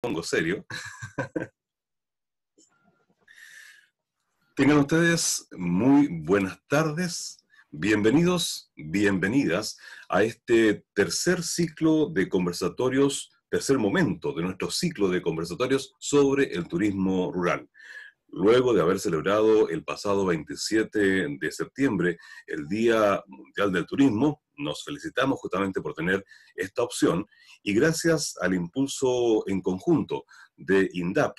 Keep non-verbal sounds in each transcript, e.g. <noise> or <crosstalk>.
pongo serio. Tengan ustedes muy buenas tardes, bienvenidos, bienvenidas a este tercer ciclo de conversatorios, tercer momento de nuestro ciclo de conversatorios sobre el turismo rural. Luego de haber celebrado el pasado 27 de septiembre el Día Mundial del Turismo, nos felicitamos justamente por tener esta opción y gracias al impulso en conjunto de INDAP,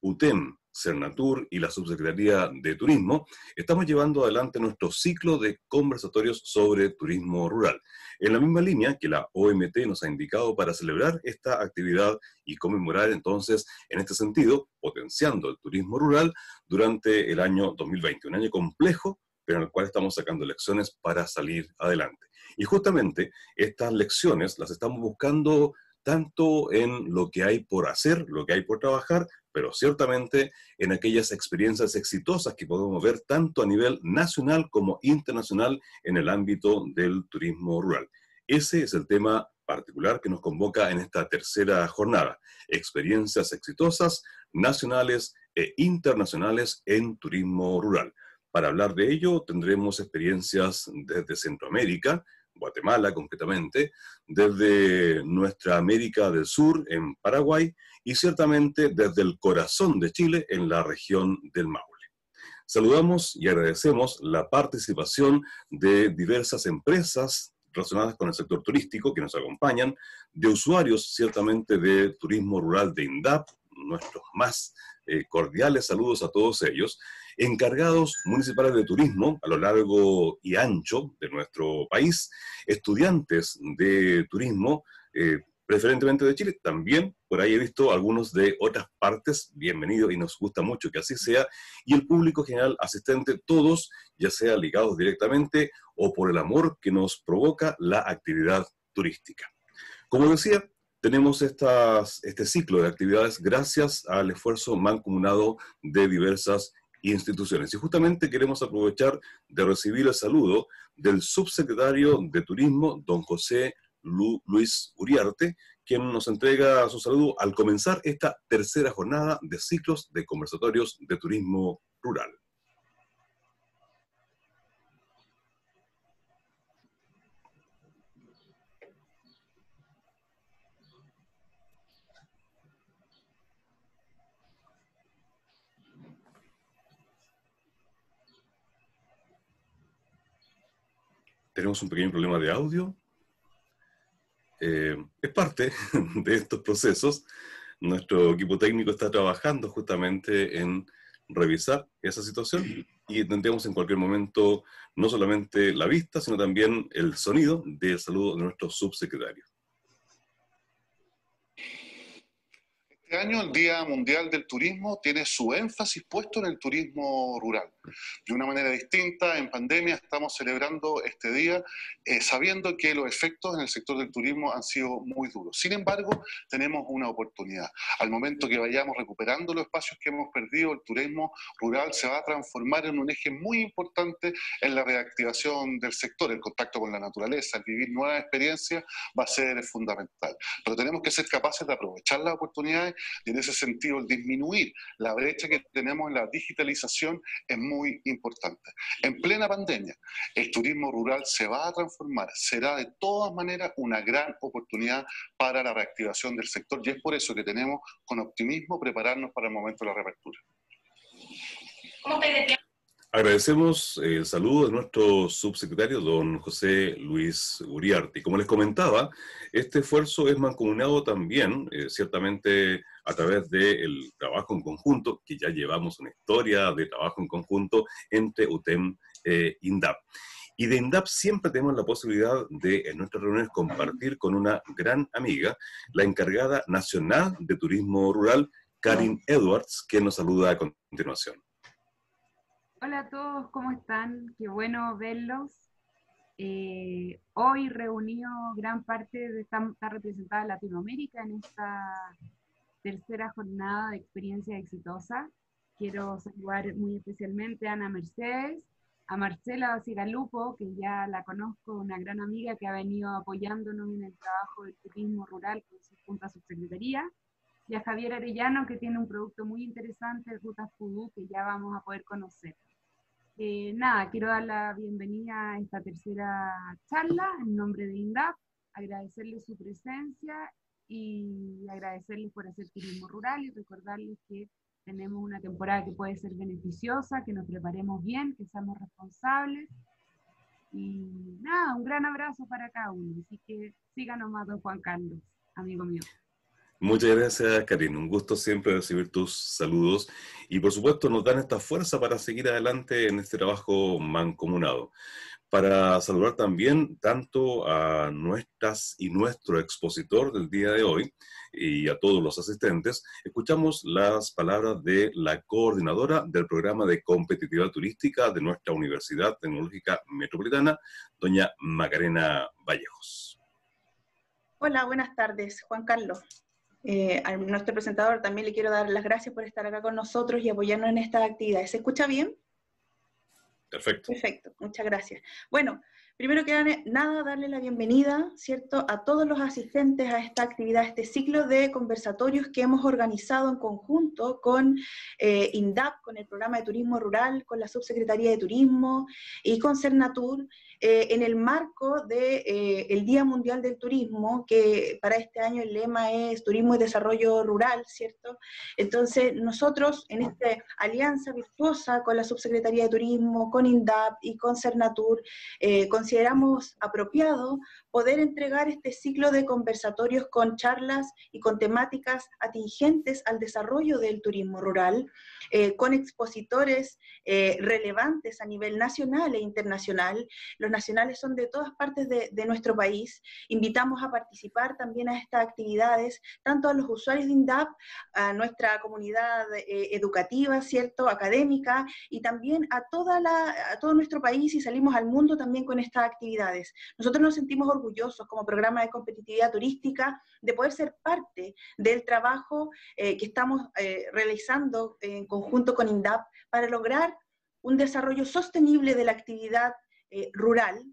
UTEM, Cernatur y la Subsecretaría de Turismo, estamos llevando adelante nuestro ciclo de conversatorios sobre turismo rural, en la misma línea que la OMT nos ha indicado para celebrar esta actividad y conmemorar entonces, en este sentido, potenciando el turismo rural durante el año 2020, un año complejo, pero en el cual estamos sacando lecciones para salir adelante. Y justamente estas lecciones las estamos buscando tanto en lo que hay por hacer, lo que hay por trabajar, pero ciertamente en aquellas experiencias exitosas que podemos ver tanto a nivel nacional como internacional en el ámbito del turismo rural. Ese es el tema particular que nos convoca en esta tercera jornada, experiencias exitosas nacionales e internacionales en turismo rural. Para hablar de ello tendremos experiencias desde Centroamérica, Guatemala concretamente, desde nuestra América del Sur, en Paraguay, y ciertamente desde el corazón de Chile, en la región del Maule. Saludamos y agradecemos la participación de diversas empresas relacionadas con el sector turístico que nos acompañan, de usuarios ciertamente de turismo rural de INDAP, nuestros más eh, cordiales saludos a todos ellos, encargados municipales de turismo a lo largo y ancho de nuestro país, estudiantes de turismo, eh, preferentemente de Chile, también por ahí he visto algunos de otras partes, bienvenido y nos gusta mucho que así sea, y el público general asistente, todos, ya sea ligados directamente o por el amor que nos provoca la actividad turística. Como decía, tenemos estas, este ciclo de actividades gracias al esfuerzo mancomunado de diversas instituciones. Y justamente queremos aprovechar de recibir el saludo del subsecretario de Turismo, don José Luis Uriarte, quien nos entrega su saludo al comenzar esta tercera jornada de ciclos de conversatorios de turismo rural. Tenemos un pequeño problema de audio. Eh, es parte <laughs> de estos procesos. Nuestro equipo técnico está trabajando justamente en revisar esa situación y tendremos en cualquier momento no solamente la vista, sino también el sonido del saludo de nuestro subsecretario. Este año el Día Mundial del Turismo tiene su énfasis puesto en el turismo rural. De una manera distinta, en pandemia estamos celebrando este día eh, sabiendo que los efectos en el sector del turismo han sido muy duros. Sin embargo, tenemos una oportunidad. Al momento que vayamos recuperando los espacios que hemos perdido, el turismo rural se va a transformar en un eje muy importante en la reactivación del sector. El contacto con la naturaleza, el vivir nuevas experiencias va a ser fundamental. Pero tenemos que ser capaces de aprovechar las oportunidades y en ese sentido disminuir la brecha que tenemos en la digitalización es muy importante. En plena pandemia, el turismo rural se va a transformar, será de todas maneras una gran oportunidad para la reactivación del sector y es por eso que tenemos con optimismo prepararnos para el momento de la reapertura. Agradecemos el saludo de nuestro subsecretario, don José Luis Uriarte. Como les comentaba, este esfuerzo es mancomunado también, eh, ciertamente a través del trabajo en conjunto, que ya llevamos una historia de trabajo en conjunto entre UTEM e INDAP. Y de INDAP siempre tenemos la posibilidad de, en nuestras reuniones, compartir con una gran amiga, la encargada nacional de turismo rural, Karin Edwards, que nos saluda a continuación. Hola a todos, ¿cómo están? Qué bueno verlos. Eh, hoy reunió gran parte de está, representada Latinoamérica en esta tercera jornada de experiencia exitosa. Quiero saludar muy especialmente a Ana Mercedes, a Marcela Cigalupo, que ya la conozco, una gran amiga que ha venido apoyándonos en el trabajo del turismo rural con su junta subsecretaría, y a Javier Arellano, que tiene un producto muy interesante, Ruta Fudú, que ya vamos a poder conocer. Eh, nada, quiero dar la bienvenida a esta tercera charla en nombre de INDAP, agradecerles su presencia y agradecerles por hacer turismo rural y recordarles que tenemos una temporada que puede ser beneficiosa, que nos preparemos bien, que seamos responsables. Y nada, un gran abrazo para cada uno. Así que síganos más, don Juan Carlos, amigo mío. Muchas gracias, Karina. Un gusto siempre recibir tus saludos y por supuesto nos dan esta fuerza para seguir adelante en este trabajo mancomunado. Para saludar también tanto a nuestras y nuestro expositor del día de hoy y a todos los asistentes, escuchamos las palabras de la coordinadora del programa de competitividad turística de nuestra Universidad Tecnológica Metropolitana, doña Macarena Vallejos. Hola, buenas tardes, Juan Carlos. Eh, a nuestro presentador también le quiero dar las gracias por estar acá con nosotros y apoyarnos en esta actividad. ¿Se escucha bien? Perfecto. Perfecto, muchas gracias. Bueno, primero que nada, darle la bienvenida, ¿cierto?, a todos los asistentes a esta actividad, a este ciclo de conversatorios que hemos organizado en conjunto con eh, INDAP, con el programa de turismo rural, con la subsecretaría de turismo y con Cernatur, eh, en el marco del de, eh, Día Mundial del Turismo, que para este año el lema es Turismo y Desarrollo Rural, ¿cierto? Entonces, nosotros en esta alianza virtuosa con la Subsecretaría de Turismo, con INDAP y con Cernatur, eh, consideramos apropiado poder entregar este ciclo de conversatorios con charlas y con temáticas atingentes al desarrollo del turismo rural, eh, con expositores eh, relevantes a nivel nacional e internacional. Los nacionales son de todas partes de, nuestro país. Invitamos a participar también a estas actividades, tanto a los usuarios de INDAP, a nuestra comunidad eh, educativa, ¿cierto?, académica, y también a, toda la, a todo nuestro país y salimos al mundo también con estas actividades. Nosotros nos sentimos orgullosos orgullosos como programa de competitividad turística de poder ser parte del trabajo eh, que estamos eh, realizando en conjunto con INDAP para lograr un desarrollo sostenible de la actividad eh, rural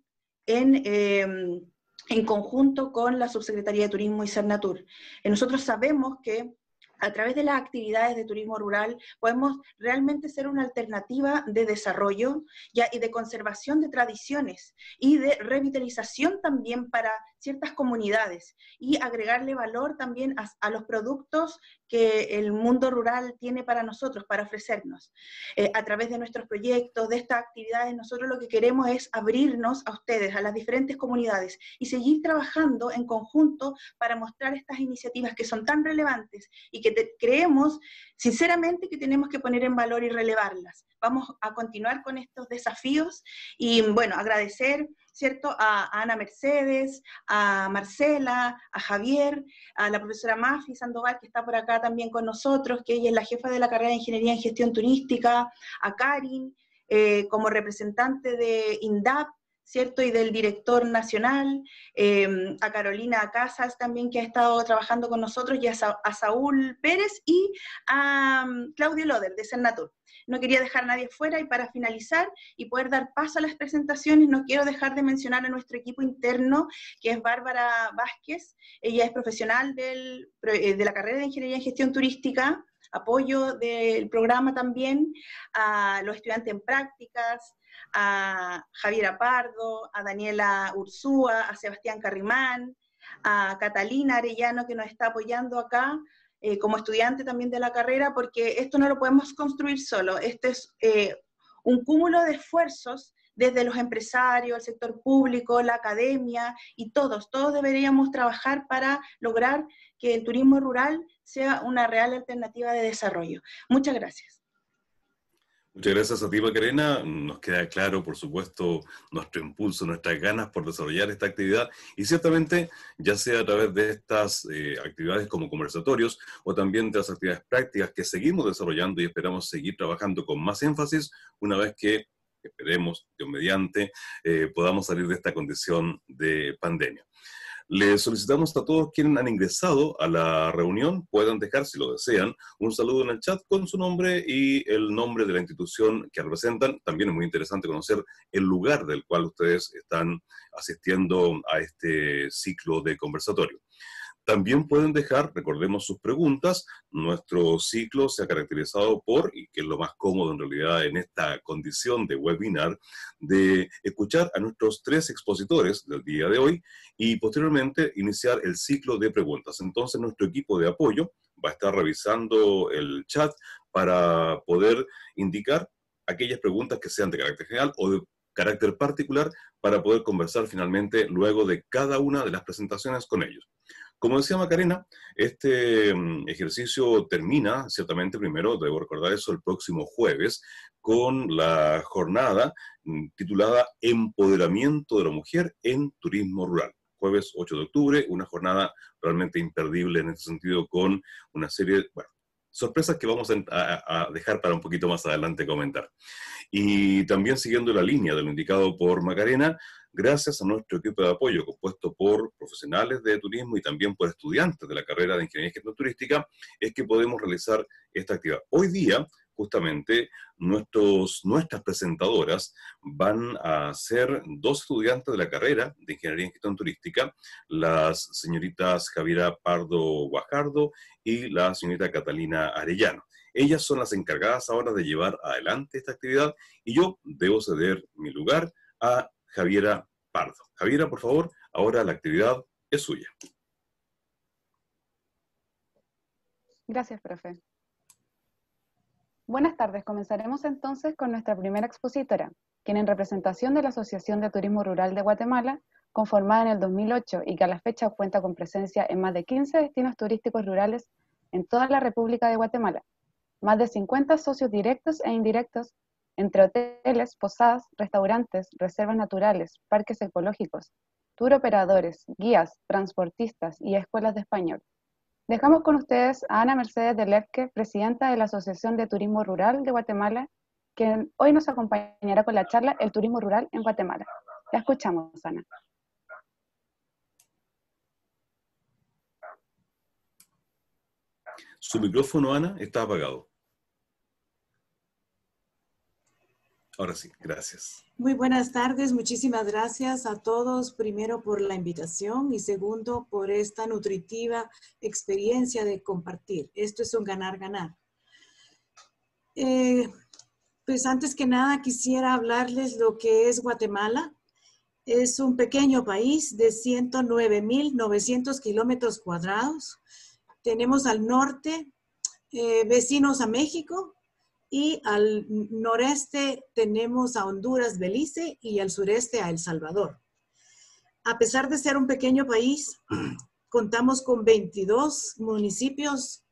en, em, en conjunto con la Subsecretaría de Turismo y Cernatur. nosotros sabemos que a través de las actividades de turismo rural podemos realmente ser una alternativa de desarrollo y de conservación de tradiciones y de revitalización también para ciertas comunidades y agregarle valor también a, los productos que el mundo rural tiene para nosotros, para ofrecernos. Eh, a través de nuestros proyectos, de estas actividades, nosotros lo que queremos es abrirnos a ustedes, a las diferentes comunidades y seguir trabajando en conjunto para mostrar estas iniciativas que son tan relevantes y que creemos sinceramente que tenemos que poner en valor y relevarlas. Vamos a continuar con estos desafíos y, bueno, agradecer ¿cierto? A, Ana Mercedes, a Marcela, a Javier, a la profesora Mafi Sandoval, que está por acá también con nosotros, que ella es la jefa de la carrera de Ingeniería en Gestión Turística, a Karin, eh, como representante de INDAP, ¿cierto? Y del director nacional, em, a Carolina Casas también, que ha estado trabajando con nosotros, y a, Saúl Pérez y a um, Claudio Loder, de Cernatur no quería dejar a nadie fuera y para finalizar y poder dar paso a las presentaciones, no quiero dejar de mencionar a nuestro equipo interno, que es Bárbara Vázquez, ella es profesional del, eh, de la carrera de Ingeniería en Gestión Turística, apoyo del programa también, a los estudiantes en prácticas, a Javier Pardo, a Daniela Ursúa, a Sebastián Carrimán, a Catalina Arellano que nos está apoyando acá, eh, como estudiante también de la carrera, porque esto no lo podemos construir solo, este es eh, un cúmulo de esfuerzos desde los empresarios, el sector público, la academia y todos, todos deberíamos trabajar para lograr que el turismo rural sea una real alternativa de desarrollo. Muchas gracias. Muchas gracias a ti, Macarena. Nos queda claro, por supuesto, nuestro impulso, nuestras ganas por desarrollar esta actividad y ciertamente, ya sea a través de estas eh, actividades como conversatorios o también de las actividades prácticas que seguimos desarrollando y esperamos seguir trabajando con más énfasis una vez que, esperemos, Dios mediante, eh, podamos salir de esta condición de pandemia. Le solicitamos a todos quienes han ingresado a la reunión, puedan dejar, si lo desean, un saludo en el chat con su nombre y el nombre de la institución que representan. También es muy interesante conocer el lugar del cual ustedes están asistiendo a este ciclo de conversatorio. También pueden dejar, recordemos sus preguntas, nuestro ciclo se ha caracterizado por, y que es lo más cómodo en realidad en esta condición de webinar, de escuchar a nuestros tres expositores del día de hoy y posteriormente iniciar el ciclo de preguntas. Entonces nuestro equipo de apoyo va a estar revisando el chat para poder indicar aquellas preguntas que sean de carácter general o de carácter particular para poder conversar finalmente luego de cada una de las presentaciones con ellos. Como decía Macarena, este mm, ejercicio termina, ciertamente primero, debo recordar eso, el próximo jueves, con la jornada mm, titulada Empoderamiento de la Mujer en Turismo Rural. Jueves 8 de octubre, una jornada realmente imperdible en ese sentido, con una serie, bueno, sorpresas que vamos a, dejar para un poquito más adelante comentar. Y también siguiendo la línea de lo indicado por Macarena, gracias a nuestro equipo de apoyo compuesto por profesionales de turismo y también por estudiantes de la carrera de Ingeniería y Gestión Turística, es que podemos realizar esta actividad. Hoy día, justamente, nuestros, nuestras presentadoras van a ser dos estudiantes de la carrera de Ingeniería y Gestión Turística, las señoritas Javiera Pardo Guajardo y la señorita Catalina Arellano. Ellas son las encargadas ahora de llevar adelante esta actividad y yo debo ceder mi lugar a Javiera Pardo. Javiera, por favor, ahora la actividad es suya. Gracias, profe. Buenas tardes. Comenzaremos entonces con nuestra primera expositora, quien en representación de la Asociación de Turismo Rural de Guatemala, conformada en el 2008 y que a la fecha cuenta con presencia en más de 15 destinos turísticos rurales en toda la República de Guatemala, más de 50 socios directos e indirectos entre hoteles, posadas, restaurantes, reservas naturales, parques ecológicos, tour operadores, guías, transportistas y escuelas de español. Dejamos con ustedes a Ana Mercedes de Lefke, presidenta de la Asociación de Turismo Rural de Guatemala, quien hoy nos acompañará con la charla El Turismo Rural en Guatemala. La escuchamos, Ana. Su micrófono, Ana, está apagado. Ahora sí, gracias. Muy buenas tardes, muchísimas gracias a todos, primero por la invitación y segundo por esta nutritiva experiencia de compartir. Esto es un ganar-ganar. Eh, pues antes que nada quisiera hablarles lo que es Guatemala. Es un pequeño país de 109.900 kilómetros cuadrados. Tenemos al norte eh, vecinos a México, y al noreste tenemos a Honduras, Belice y al sureste a El Salvador. A pesar de ser un pequeño país, <clears throat> contamos con 22 municipios,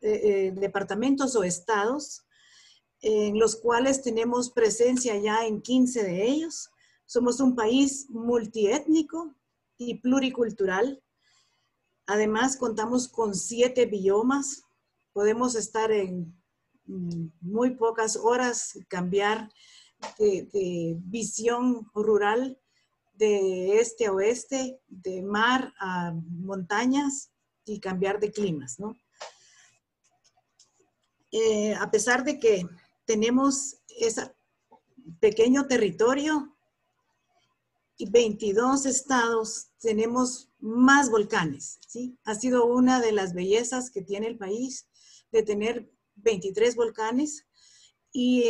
eh, eh, departamentos o estados, en los cuales tenemos presencia ya en 15 de ellos. Somos un país multiétnico y pluricultural. Además, contamos con siete biomas. Podemos estar en muy pocas horas cambiar de, visión rural de este a oeste, de mar a montañas y cambiar de climas, ¿no? Eh, a pesar de que tenemos ese pequeño territorio y 22 estados, tenemos más volcanes, ¿sí? Ha sido una de las bellezas que tiene el país de tener 23 volcanes y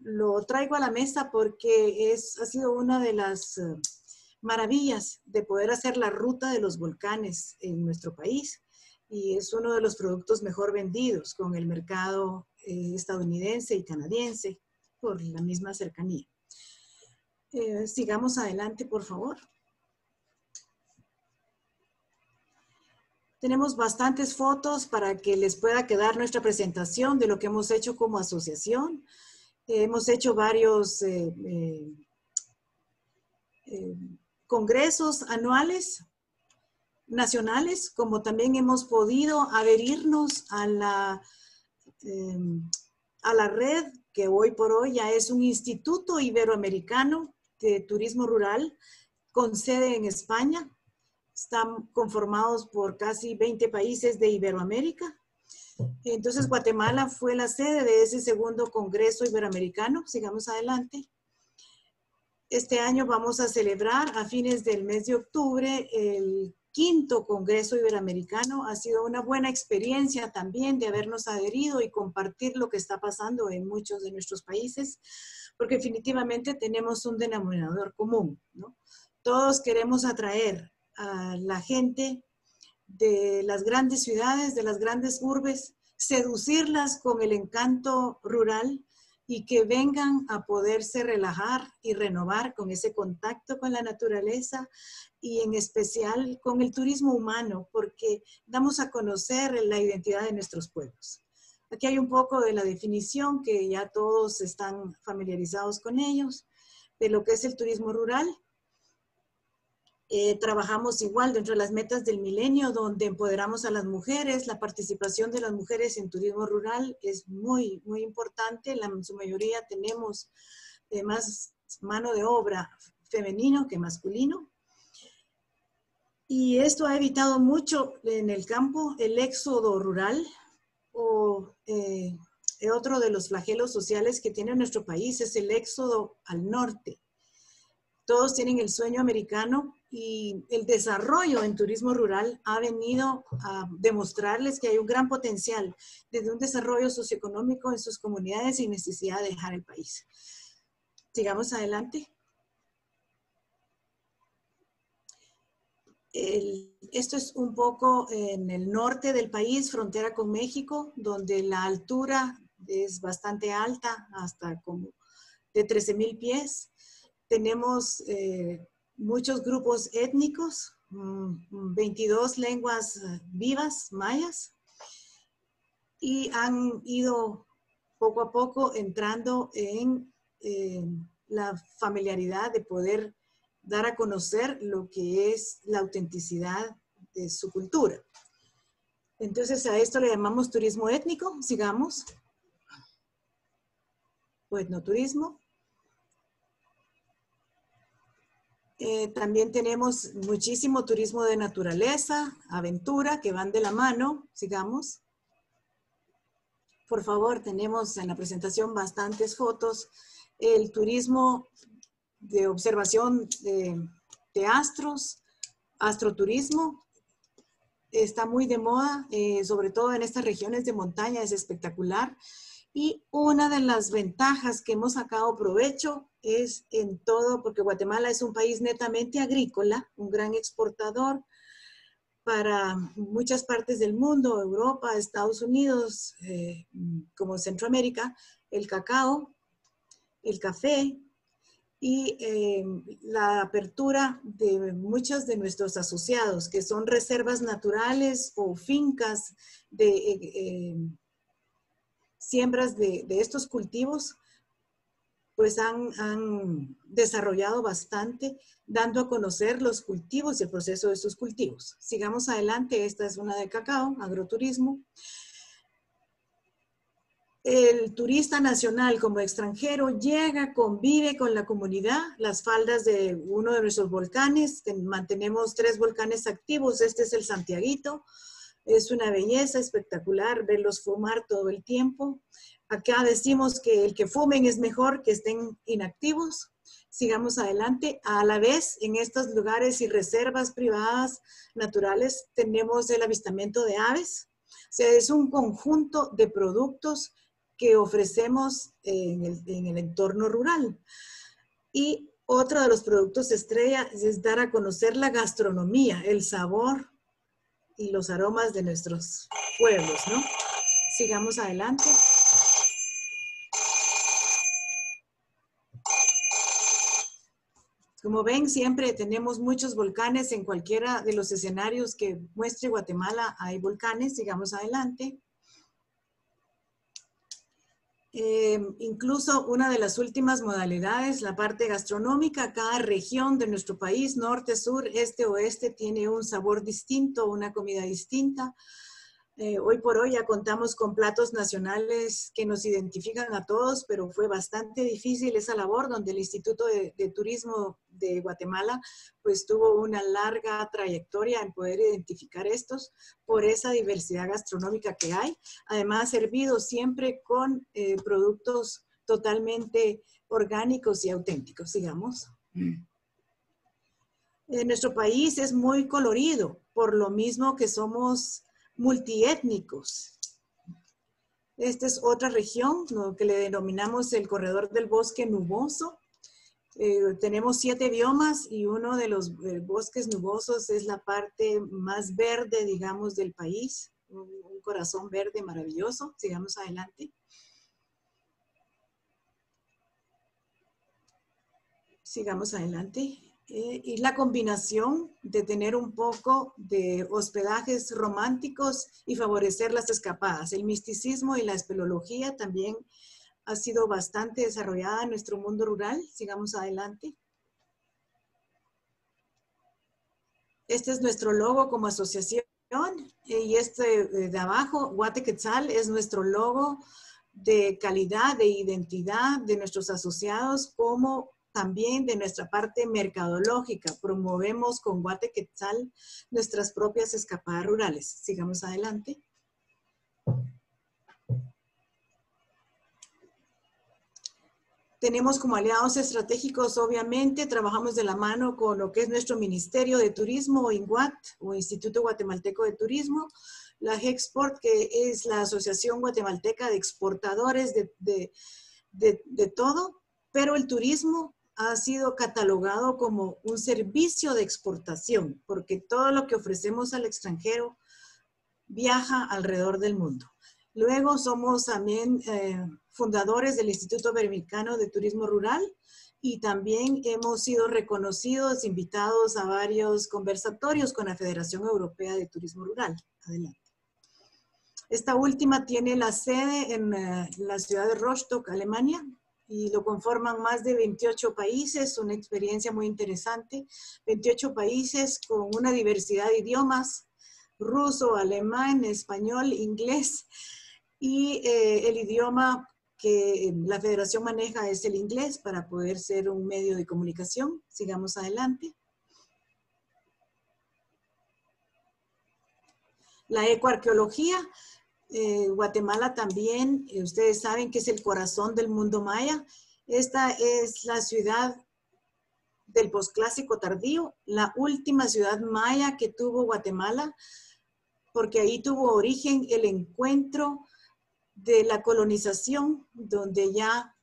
lo traigo a la mesa porque es, ha sido una de las eh, maravillas de poder hacer la ruta de los volcanes en nuestro país y es uno de los productos mejor vendidos con el mercado eh, estadounidense y canadiense por la misma cercanía. Eh, sigamos adelante, por favor. Tenemos bastantes fotos para que les pueda quedar nuestra presentación de lo que hemos hecho como asociación. hemos hecho varios eh, eh, eh, congresos anuales nacionales, como también hemos podido adherirnos a la, a la red que hoy por hoy ya es un instituto iberoamericano de turismo rural con sede en España, están conformados por casi 20 países de Iberoamérica. Entonces, Guatemala fue la sede de ese segundo Congreso Iberoamericano. Sigamos adelante. Este año vamos a celebrar a fines del mes de octubre el quinto Congreso Iberoamericano. Ha sido una buena experiencia también de habernos adherido y compartir lo que está pasando en muchos de nuestros países, porque definitivamente tenemos un denominador común. ¿no? Todos queremos atraer a la gente de las grandes ciudades, de las grandes urbes, seducirlas con el encanto rural y que vengan a poderse relajar y renovar con ese contacto con la naturaleza y en especial con el turismo humano, porque damos a conocer la identidad de nuestros pueblos. Aquí hay un poco de la definición que ya todos están familiarizados con ellos, de lo que es el turismo rural eh, trabajamos igual dentro de las metas del milenio, donde empoderamos a las mujeres. La participación de las mujeres en turismo rural es muy, muy importante. en su mayoría tenemos eh, más mano de obra femenino que masculino. Y esto ha evitado mucho en el campo el éxodo rural o eh, otro de los flagelos sociales que tiene nuestro país es el éxodo al norte. Todos tienen el sueño americano y el desarrollo en turismo rural ha venido a demostrarles que hay un gran potencial desde un desarrollo socioeconómico en sus comunidades sin necesidad de dejar el país. Sigamos adelante. esto es un poco en el norte del país, frontera con México, donde la altura es bastante alta, hasta como de 13 mil pies. Tenemos eh, muchos grupos étnicos, 22 mm, lenguas eh, vivas mayas, y han ido poco a poco entrando en la familiaridad de poder dar a conocer lo que es la autenticidad de su cultura. Entonces a esto le llamamos turismo étnico, sigamos. Pues no turismo. Eh, también tenemos muchísimo turismo de naturaleza, aventura, que van de la mano. Sigamos. Por favor, tenemos en la presentación bastantes fotos. El turismo de observación de, astros, astroturismo, está muy de moda, eh, sobre todo en estas regiones de montaña, es espectacular. Y una de las ventajas que hemos sacado provecho es en todo, porque Guatemala es un país netamente agrícola, un gran exportador para muchas partes del mundo, Europa, Estados Unidos, eh, como Centroamérica, el cacao, el café y eh, la apertura de muchos de nuestros asociados, que son reservas naturales o fincas de... Eh, siembras de, estos cultivos, pues han, desarrollado bastante, dando a conocer los cultivos y el proceso de estos cultivos. Sigamos adelante, esta es una de cacao, agroturismo. El turista nacional como extranjero llega, convive con la comunidad, las faldas de uno de nuestros volcanes, mantenemos tres volcanes activos, este es el Santiaguito, es una belleza espectacular verlos fumar todo el tiempo. Acá decimos que el que fumen es mejor que estén inactivos. Sigamos adelante. A la vez, en estos lugares y reservas privadas naturales tenemos el avistamiento de aves. O sea, es un conjunto de productos que ofrecemos en el, en el entorno rural. Y otro de los productos estrella es dar a conocer la gastronomía, el sabor y los aromas de nuestros pueblos, ¿no? Sigamos adelante. Como ven, siempre tenemos muchos volcanes en cualquiera de los escenarios que muestre Guatemala. Hay volcanes, sigamos adelante. Eh, incluso una de las últimas modalidades, la parte gastronómica, cada región de nuestro país, norte, sur, este, oeste, tiene un sabor distinto, una comida distinta. Eh, hoy por hoy ya contamos con platos nacionales que nos identifican a todos, pero fue bastante difícil esa labor donde el Instituto de, Turismo de Guatemala pues tuvo una larga trayectoria en poder identificar estos por esa diversidad gastronómica que hay. Además, servido siempre con eh, productos totalmente orgánicos y auténticos, digamos. Mm. En nuestro país es muy colorido por lo mismo que somos multiétnicos. Esta es otra región, lo que le denominamos el corredor del bosque nuboso. Eh, tenemos siete biomas y uno de los eh, bosques nubosos es la parte más verde, digamos, del país. Un, un corazón verde maravilloso. Sigamos adelante. Sigamos adelante. Eh, y la combinación de tener un poco de hospedajes románticos y favorecer las escapadas. El misticismo y la espeleología también ha sido bastante desarrollada en nuestro mundo rural. Sigamos adelante. Este es nuestro logo como asociación eh, y este eh, de abajo, Guatequetzal, es nuestro logo de calidad, de identidad de nuestros asociados como también de nuestra parte mercadológica. Promovemos con Guate Quetzal nuestras propias escapadas rurales. Sigamos adelante. Tenemos como aliados estratégicos, obviamente, trabajamos de la mano con lo que es nuestro Ministerio de Turismo, INGUAT, o Instituto Guatemalteco de Turismo, la GEXPORT, que es la Asociación Guatemalteca de Exportadores de, de, de, de todo, pero el turismo ha sido catalogado como un servicio de exportación, porque todo lo que ofrecemos al extranjero viaja alrededor del mundo. Luego somos también eh, fundadores del Instituto Americano de Turismo Rural y también hemos sido reconocidos, invitados a varios conversatorios con la Federación Europea de Turismo Rural. Adelante. Esta última tiene la sede en eh, la ciudad de Rostock, Alemania, y lo conforman más de 28 países, una experiencia muy interesante, 28 países con una diversidad de idiomas, ruso, alemán, español, inglés, y eh, el idioma que la federación maneja es el inglés para poder ser un medio de comunicación. Sigamos adelante. La ecoarqueología eh, Guatemala también, eh, ustedes saben que es el corazón del mundo maya. Esta es la ciudad del posclásico tardío, la última ciudad maya que tuvo Guatemala, porque ahí tuvo origen el encuentro de la colonización, donde ya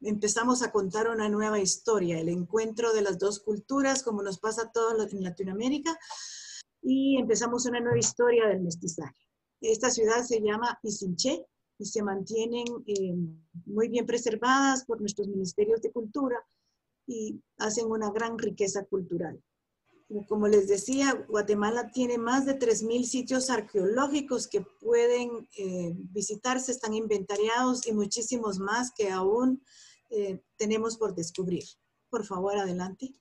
empezamos a contar una nueva historia, el encuentro de las dos culturas, como nos pasa a todos en Latinoamérica, y empezamos una nueva historia del mestizaje. Esta ciudad se llama Pisinché y se mantienen eh, muy bien preservadas por nuestros ministerios de cultura y hacen una gran riqueza cultural. Como les decía, Guatemala tiene más de 3.000 sitios arqueológicos que pueden eh, visitarse, están inventariados y muchísimos más que aún eh, tenemos por descubrir. Por favor, adelante.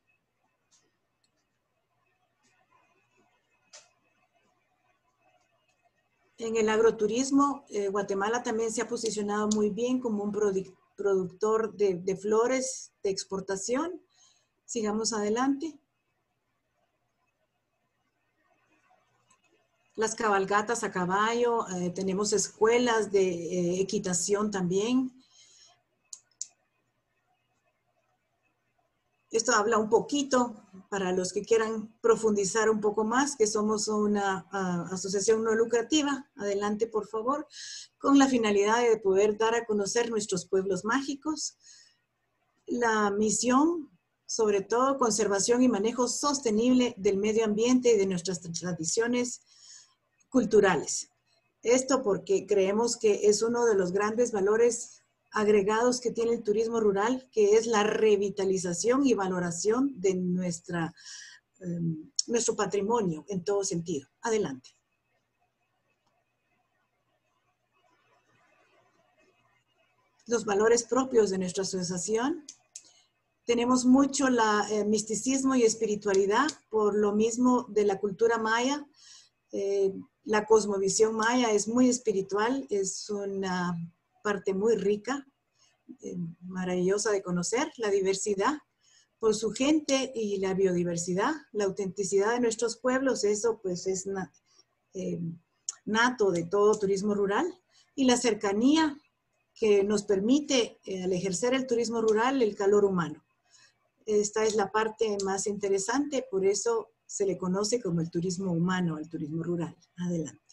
En el agroturismo, eh, Guatemala también se ha posicionado muy bien como un productor de, flores de exportación. Sigamos adelante. Las cabalgatas a caballo, eh, tenemos escuelas de eh, equitación también. Esto habla un poquito para los que quieran profundizar un poco más, que somos una uh, asociación no lucrativa, adelante por favor, con la finalidad de poder dar a conocer nuestros pueblos mágicos. La misión, sobre todo, conservación y manejo sostenible del medio ambiente y de nuestras tradiciones culturales. Esto porque creemos que es uno de los grandes valores agregados que tiene el turismo rural, que es la revitalización y valoración de nuestra, em, nuestro patrimonio en todo sentido. Adelante. Los valores propios de nuestra asociación. Tenemos mucho la, eh, misticismo y espiritualidad, por lo mismo de la cultura maya. Eh, la cosmovisión maya es muy espiritual, es una parte muy rica, eh, maravillosa de conocer, la diversidad por su gente y la biodiversidad, la autenticidad de nuestros pueblos, eso pues es eh, nato de todo turismo rural y la cercanía que nos permite eh, al ejercer el turismo rural el calor humano. Esta es la parte más interesante, por eso se le conoce como el turismo humano, el turismo rural. Adelante.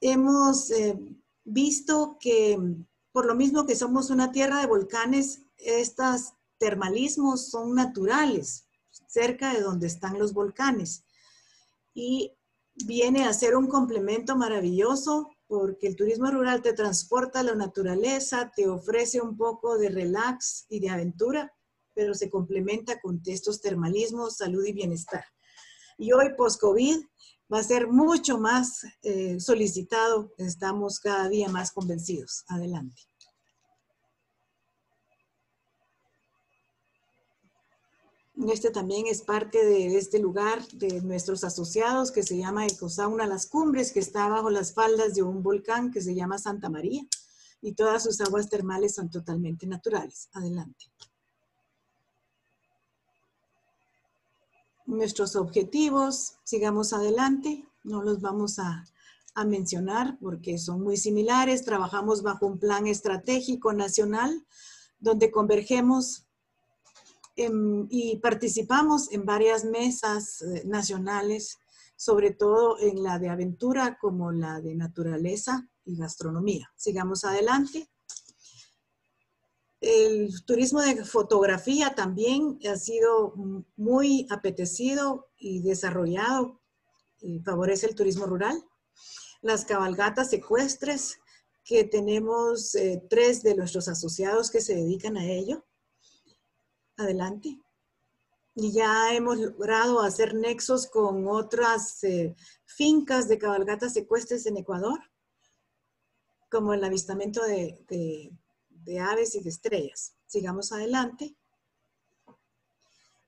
Hemos eh, visto que por lo mismo que somos una tierra de volcanes, estos termalismos son naturales, cerca de donde están los volcanes. Y viene a ser un complemento maravilloso porque el turismo rural te transporta a la naturaleza, te ofrece un poco de relax y de aventura, pero se complementa con estos termalismos, salud y bienestar. Y hoy, post-COVID, va a ser mucho más eh, solicitado, estamos cada día más convencidos. Adelante. Este también es parte de este lugar de nuestros asociados que se llama Ecosauna Las Cumbres, que está bajo las faldas de un volcán que se llama Santa María y todas sus aguas termales son totalmente naturales. Adelante. Nuestros objetivos, sigamos adelante, no los vamos a, a mencionar porque son muy similares. Trabajamos bajo un plan estratégico nacional donde convergemos y participamos en varias mesas eh, nacionales, sobre todo en la de aventura como la de naturaleza y gastronomía. Sigamos adelante. El turismo de fotografía también ha sido muy apetecido y desarrollado y favorece el turismo rural. Las cabalgatas secuestres, que tenemos eh, tres de nuestros asociados que se dedican a ello adelante. Y ya hemos logrado hacer nexos con otras eh, fincas de cabalgatas secuestres en Ecuador, como el avistamiento de aves y de estrellas. Sigamos adelante.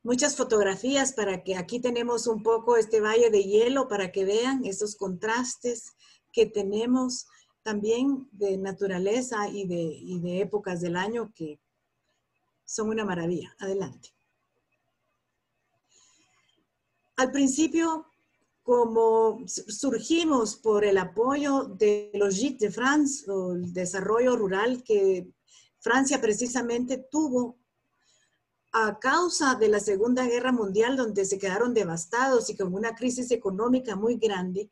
Muchas fotografías para que aquí tenemos un poco este valle de hielo para que vean esos contrastes que tenemos también de naturaleza y de, y de épocas del año que son una maravilla. Adelante. Al principio, como surgimos por el apoyo de los Gîtes de France, o el desarrollo rural que Francia precisamente tuvo a causa de la Segunda Guerra Mundial, donde se quedaron devastados y con una crisis económica muy grande,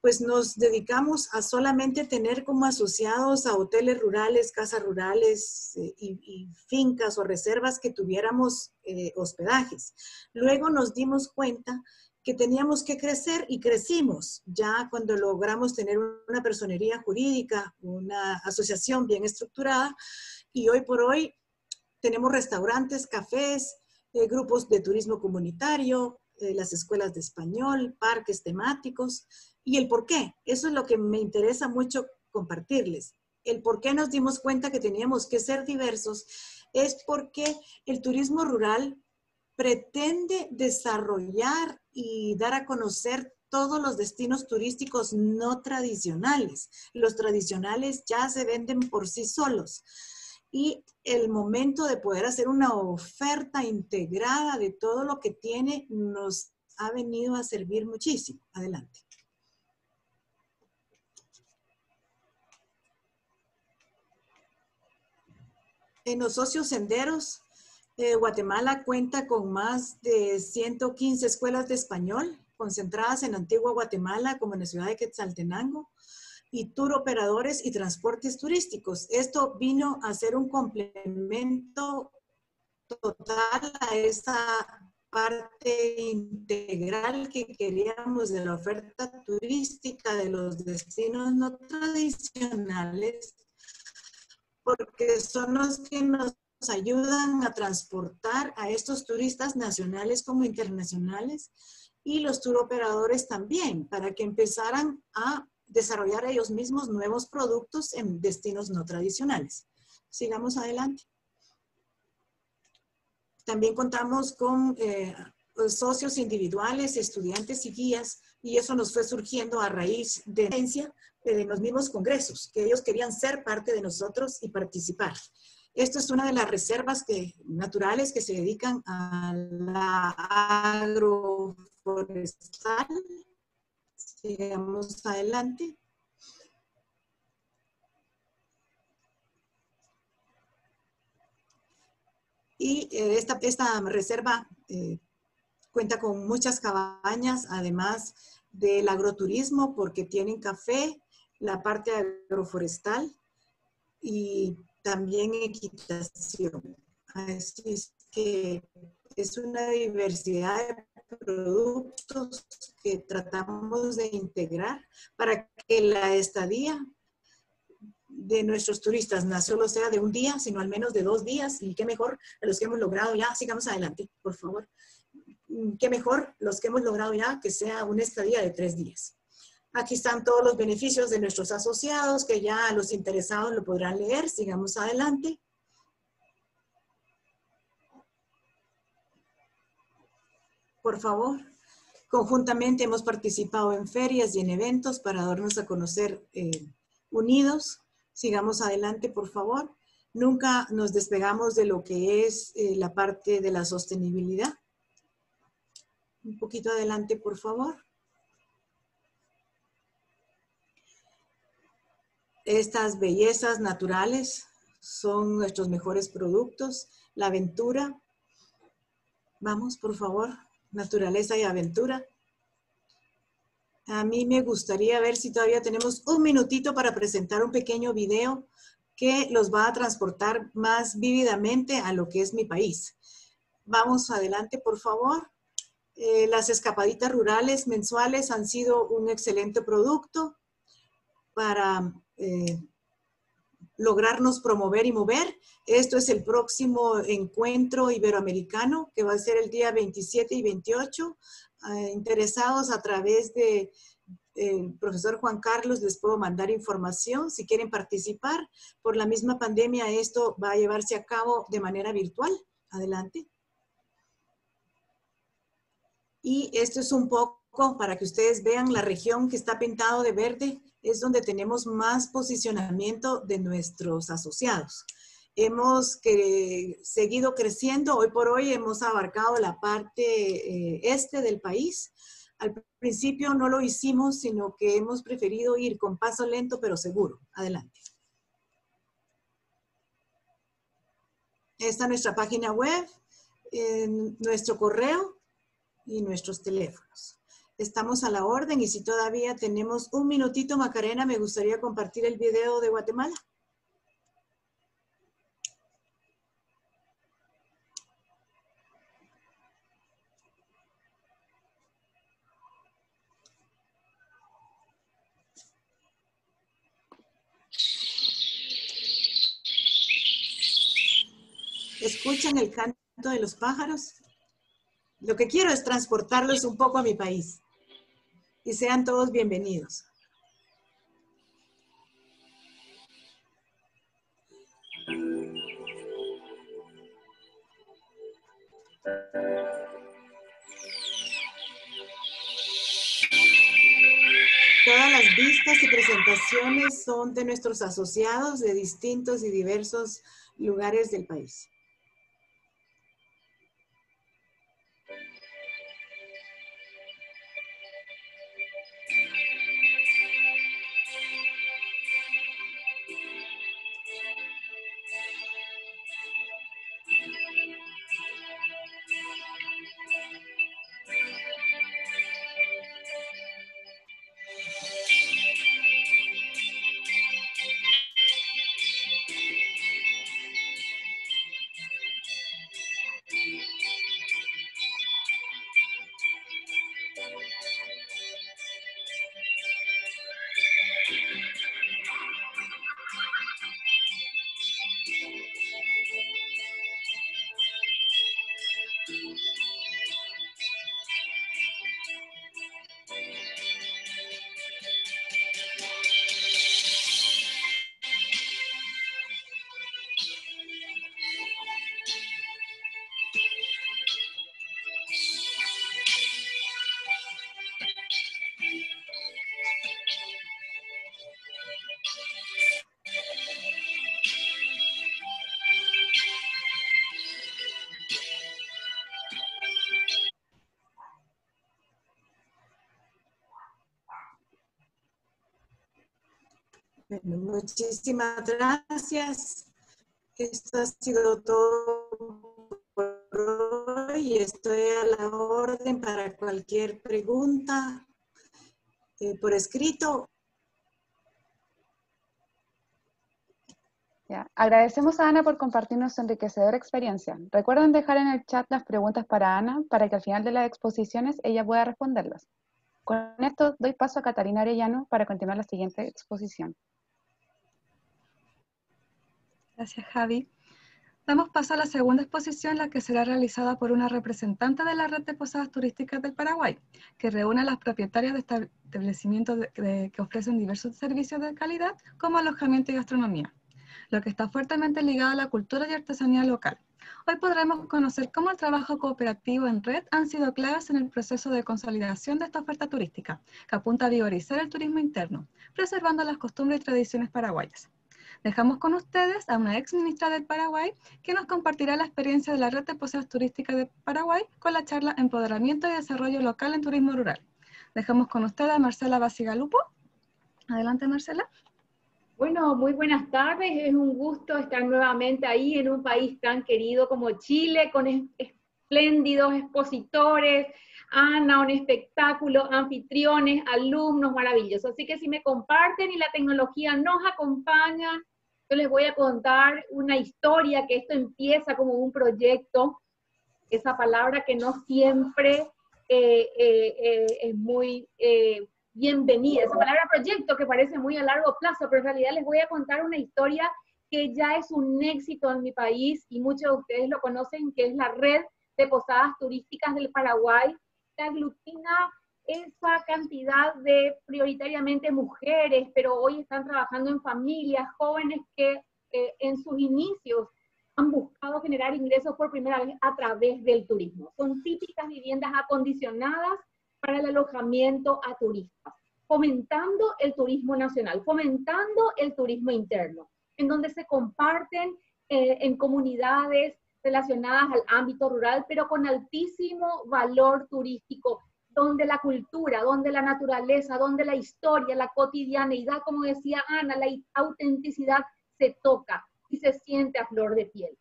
pues nos dedicamos a solamente tener como asociados a hoteles rurales, casas rurales eh, y, fincas o reservas que tuviéramos eh, hospedajes. Luego nos dimos cuenta que teníamos que crecer y crecimos ya cuando logramos tener una personería jurídica, una asociación bien estructurada y hoy por hoy tenemos restaurantes, cafés, eh, grupos de turismo comunitario, las escuelas de español, parques temáticos y el por qué. Eso es lo que me interesa mucho compartirles. El por qué nos dimos cuenta que teníamos que ser diversos es porque el turismo rural pretende desarrollar y dar a conocer todos los destinos turísticos no tradicionales. Los tradicionales ya se venden por sí solos. Y el momento de poder hacer una oferta integrada de todo lo que tiene nos ha venido a servir muchísimo. Adelante. En los socios senderos, eh, Guatemala cuenta con más de 115 escuelas de español concentradas en Antigua Guatemala, como en la ciudad de Quetzaltenango, y tour operadores y transportes turísticos. Esto vino a ser un complemento total a esa parte integral que queríamos de la oferta turística de los destinos no tradicionales porque son los que nos ayudan a transportar a estos turistas nacionales como internacionales y los tour operadores también, para que empezaran a desarrollar ellos mismos nuevos productos en destinos no tradicionales. Sigamos adelante. También contamos con eh, socios individuales, estudiantes y guías, y eso nos fue surgiendo a raíz de la en los mismos congresos, que ellos querían ser parte de nosotros y participar. Esto es una de las reservas que, naturales que se dedican a la agroforestal. Sigamos adelante. Y eh, esta, esta, reserva eh, cuenta con muchas cabañas, además del agroturismo, porque tienen café, la parte agroforestal y también equitación. Así es que es una diversidad de productos que tratamos de integrar para que la estadía de nuestros turistas no solo sea de un día, sino al menos de dos días. Y qué mejor los que hemos logrado ya. Sigamos adelante, por favor. Qué mejor los que hemos logrado ya que sea una estadía de tres días. Aquí están todos los beneficios de nuestros asociados, que ya los interesados lo podrán leer. Sigamos adelante. Por favor. Conjuntamente hemos participado en ferias y en eventos para darnos a conocer eh, unidos. Sigamos adelante, por favor. Nunca nos despegamos de lo que es eh, la parte de la sostenibilidad. Un poquito adelante, por favor. Estas bellezas naturales son nuestros mejores productos. La aventura. Vamos, por favor. Naturaleza y aventura. A mí me gustaría ver si todavía tenemos un minutito para presentar un pequeño video que los va a transportar más vívidamente a lo que es mi país. Vamos adelante, por favor. Eh, las escapaditas rurales mensuales han sido un excelente producto para eh, lograrnos promover y mover. Esto es el próximo encuentro iberoamericano que va a ser el día 27 y 28. Eh, interesados a través de el profesor Juan Carlos les puedo mandar información si quieren participar. Por la misma pandemia esto va a llevarse a cabo de manera virtual. Adelante. Y esto es un poco para que ustedes vean la región que está pintado de verde es donde tenemos más posicionamiento de nuestros asociados. Hemos seguido creciendo, hoy por hoy hemos abarcado la parte eh, este del país. Al principio no lo hicimos, sino que hemos preferido ir con paso lento pero seguro. Adelante. Esta es nuestra página web, nuestro correo y nuestros teléfonos estamos a la orden y si todavía tenemos un minutito, Macarena, me gustaría compartir el video de Guatemala. ¿Escuchan el canto de los pájaros? Lo que quiero es transportarlos un poco a mi país y sean todos bienvenidos. Todas las vistas y presentaciones son de nuestros asociados de distintos y diversos lugares del país. Muchísimas gracias. Esto ha sido todo hoy y estoy a la orden para cualquier pregunta eh, por escrito. Agradecemos a Ana por compartirnos su enriquecedora experiencia. Recuerden dejar en el chat las preguntas para Ana para que al final de las exposiciones ella pueda responderlas. Con esto doy paso a Catalina Arellano para continuar la siguiente exposición. Gracias, Javi. Damos paso a la segunda exposición, la que será realizada por una representante de la red de posadas turísticas del Paraguay, que reúne a las propietarias de establecimientos que ofrecen diversos servicios de calidad, como alojamiento y gastronomía, lo que está fuertemente ligado a la cultura y artesanía local. Hoy podremos conocer cómo el trabajo cooperativo en red han sido claves en el proceso de consolidación de esta oferta turística, que apunta a vigorizar el turismo interno, preservando las costumbres y tradiciones paraguayas. Dejamos con ustedes a una ex ministra del Paraguay que nos compartirá la experiencia de la red de poseos turísticas de Paraguay con la charla Empoderamiento y Desarrollo Local en Turismo Rural. Dejamos con ustedes a Marcela Basigalupo. Adelante, Marcela. Bueno, muy buenas tardes. Es un gusto estar nuevamente ahí en un país tan querido como Chile, con espléndidos expositores, Ana, un espectáculo, anfitriones, alumnos maravillosos. Así que si me comparten y la tecnología nos acompaña, yo les voy a contar una historia que esto empieza como un proyecto, esa palabra que no siempre eh, eh, eh, es muy bienvenida, esa palabra proyecto que parece muy a largo plazo, pero en realidad les voy a contar una historia que ya es un éxito en mi país y muchos de ustedes lo conocen, que es la red de posadas turísticas del Paraguay, aglutina esa cantidad de prioritariamente mujeres, pero hoy están trabajando en familias, jóvenes que eh, en sus inicios han buscado generar ingresos por primera vez a través del turismo. Son típicas viviendas acondicionadas para el alojamiento a turistas, fomentando el turismo nacional, fomentando el turismo interno, en donde se comparten eh, en comunidades relacionadas al ámbito rural, pero con altísimo valor turístico, donde la cultura, donde la naturaleza, donde la historia, la cotidianeidad, como decía Ana, la autenticidad se toca y se siente a flor de piel.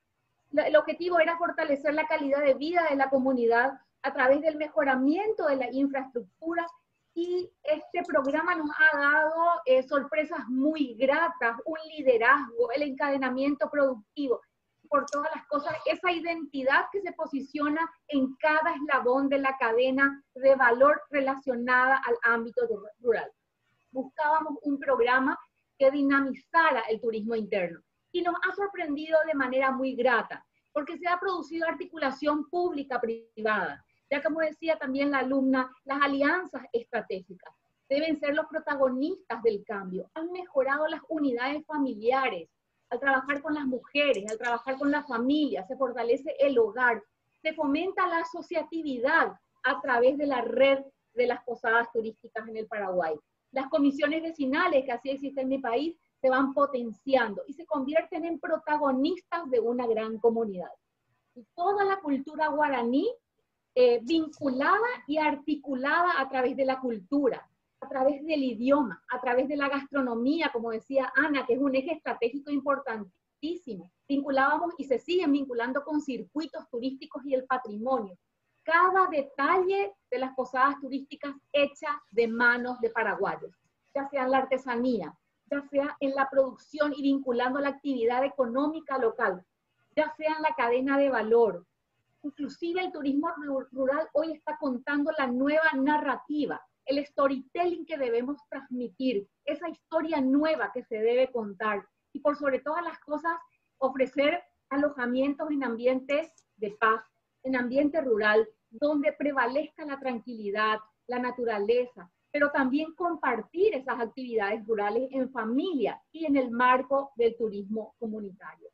El objetivo era fortalecer la calidad de vida de la comunidad a través del mejoramiento de la infraestructura y este programa nos ha dado eh, sorpresas muy gratas, un liderazgo, el encadenamiento productivo, por todas las cosas, esa identidad que se posiciona en cada eslabón de la cadena de valor relacionada al ámbito rural. Buscábamos un programa que dinamizara el turismo interno y nos ha sorprendido de manera muy grata, porque se ha producido articulación pública-privada. Ya como decía también la alumna, las alianzas estratégicas deben ser los protagonistas del cambio. Han mejorado las unidades familiares, al trabajar con las mujeres, al trabajar con la familia, se fortalece el hogar, se fomenta la asociatividad a través de la red de las posadas turísticas en el Paraguay. Las comisiones vecinales que así existen en mi país se van potenciando y se convierten en protagonistas de una gran comunidad. Y toda la cultura guaraní eh, vinculada y articulada a través de la cultura, a través del idioma, a través de la gastronomía, como decía Ana, que es un eje estratégico importantísimo. Vinculábamos y se siguen vinculando con circuitos turísticos y el patrimonio. Cada detalle de las posadas turísticas hechas de manos de paraguayos, ya sea en la artesanía, ya sea en la producción y vinculando la actividad económica local, ya sea en la cadena de valor. Inclusive el turismo rural hoy está contando la nueva narrativa el storytelling que debemos transmitir, esa historia nueva que se debe contar y por sobre todas las cosas ofrecer alojamientos en ambientes de paz, en ambiente rural, donde prevalezca la tranquilidad, la naturaleza, pero también compartir esas actividades rurales en familia y en el marco del turismo comunitario.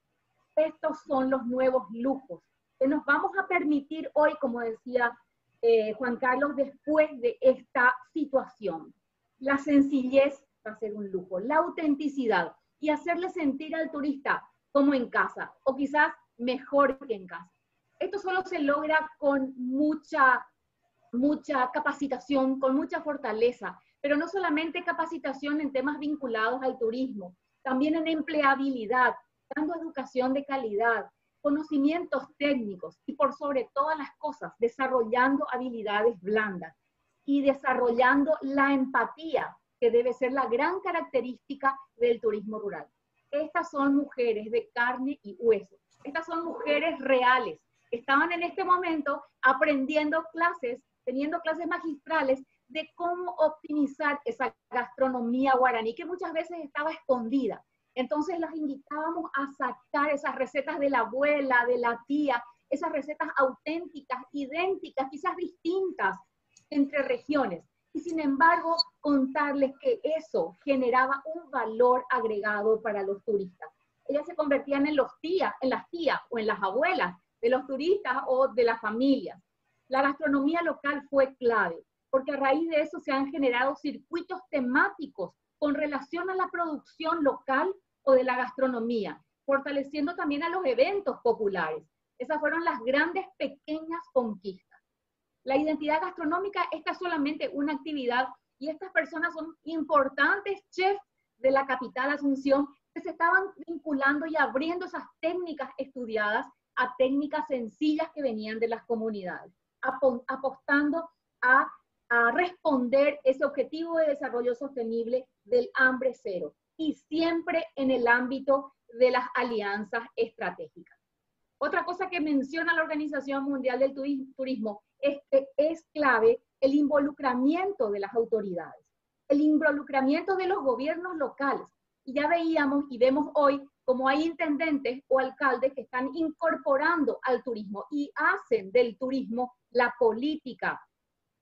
Estos son los nuevos lujos que nos vamos a permitir hoy, como decía eh, Juan Carlos, después de esta situación. La sencillez va a ser un lujo, la autenticidad y hacerle sentir al turista como en casa o quizás mejor que en casa. Esto solo se logra con mucha, mucha capacitación, con mucha fortaleza, pero no solamente capacitación en temas vinculados al turismo, también en empleabilidad, dando educación de calidad, conocimientos técnicos y por sobre todas las cosas, desarrollando habilidades blandas y desarrollando la empatía, que debe ser la gran característica del turismo rural. Estas son mujeres de carne y hueso. Estas son mujeres reales estaban en este momento aprendiendo clases, teniendo clases magistrales de cómo optimizar esa gastronomía guaraní que muchas veces estaba escondida. Entonces las invitábamos a sacar esas recetas de la abuela, de la tía, esas recetas auténticas, idénticas, quizás distintas entre regiones. Y sin embargo, contarles que eso generaba un valor agregado para los turistas. Ellas se convertían en los tías, en las tías o en las abuelas de los turistas o de las familias. La gastronomía local fue clave, porque a raíz de eso se han generado circuitos temáticos con relación a la producción local o de la gastronomía, fortaleciendo también a los eventos populares. Esas fueron las grandes pequeñas conquistas. La identidad gastronómica, esta es solamente una actividad y estas personas son importantes chefs de la capital Asunción que se estaban vinculando y abriendo esas técnicas estudiadas a técnicas sencillas que venían de las comunidades, apostando a, a responder ese objetivo de desarrollo sostenible del hambre cero y siempre en el ámbito de las alianzas estratégicas. Otra cosa que menciona la Organización Mundial del Turismo es que es clave el involucramiento de las autoridades, el involucramiento de los gobiernos locales. Y ya veíamos y vemos hoy cómo hay intendentes o alcaldes que están incorporando al turismo y hacen del turismo la política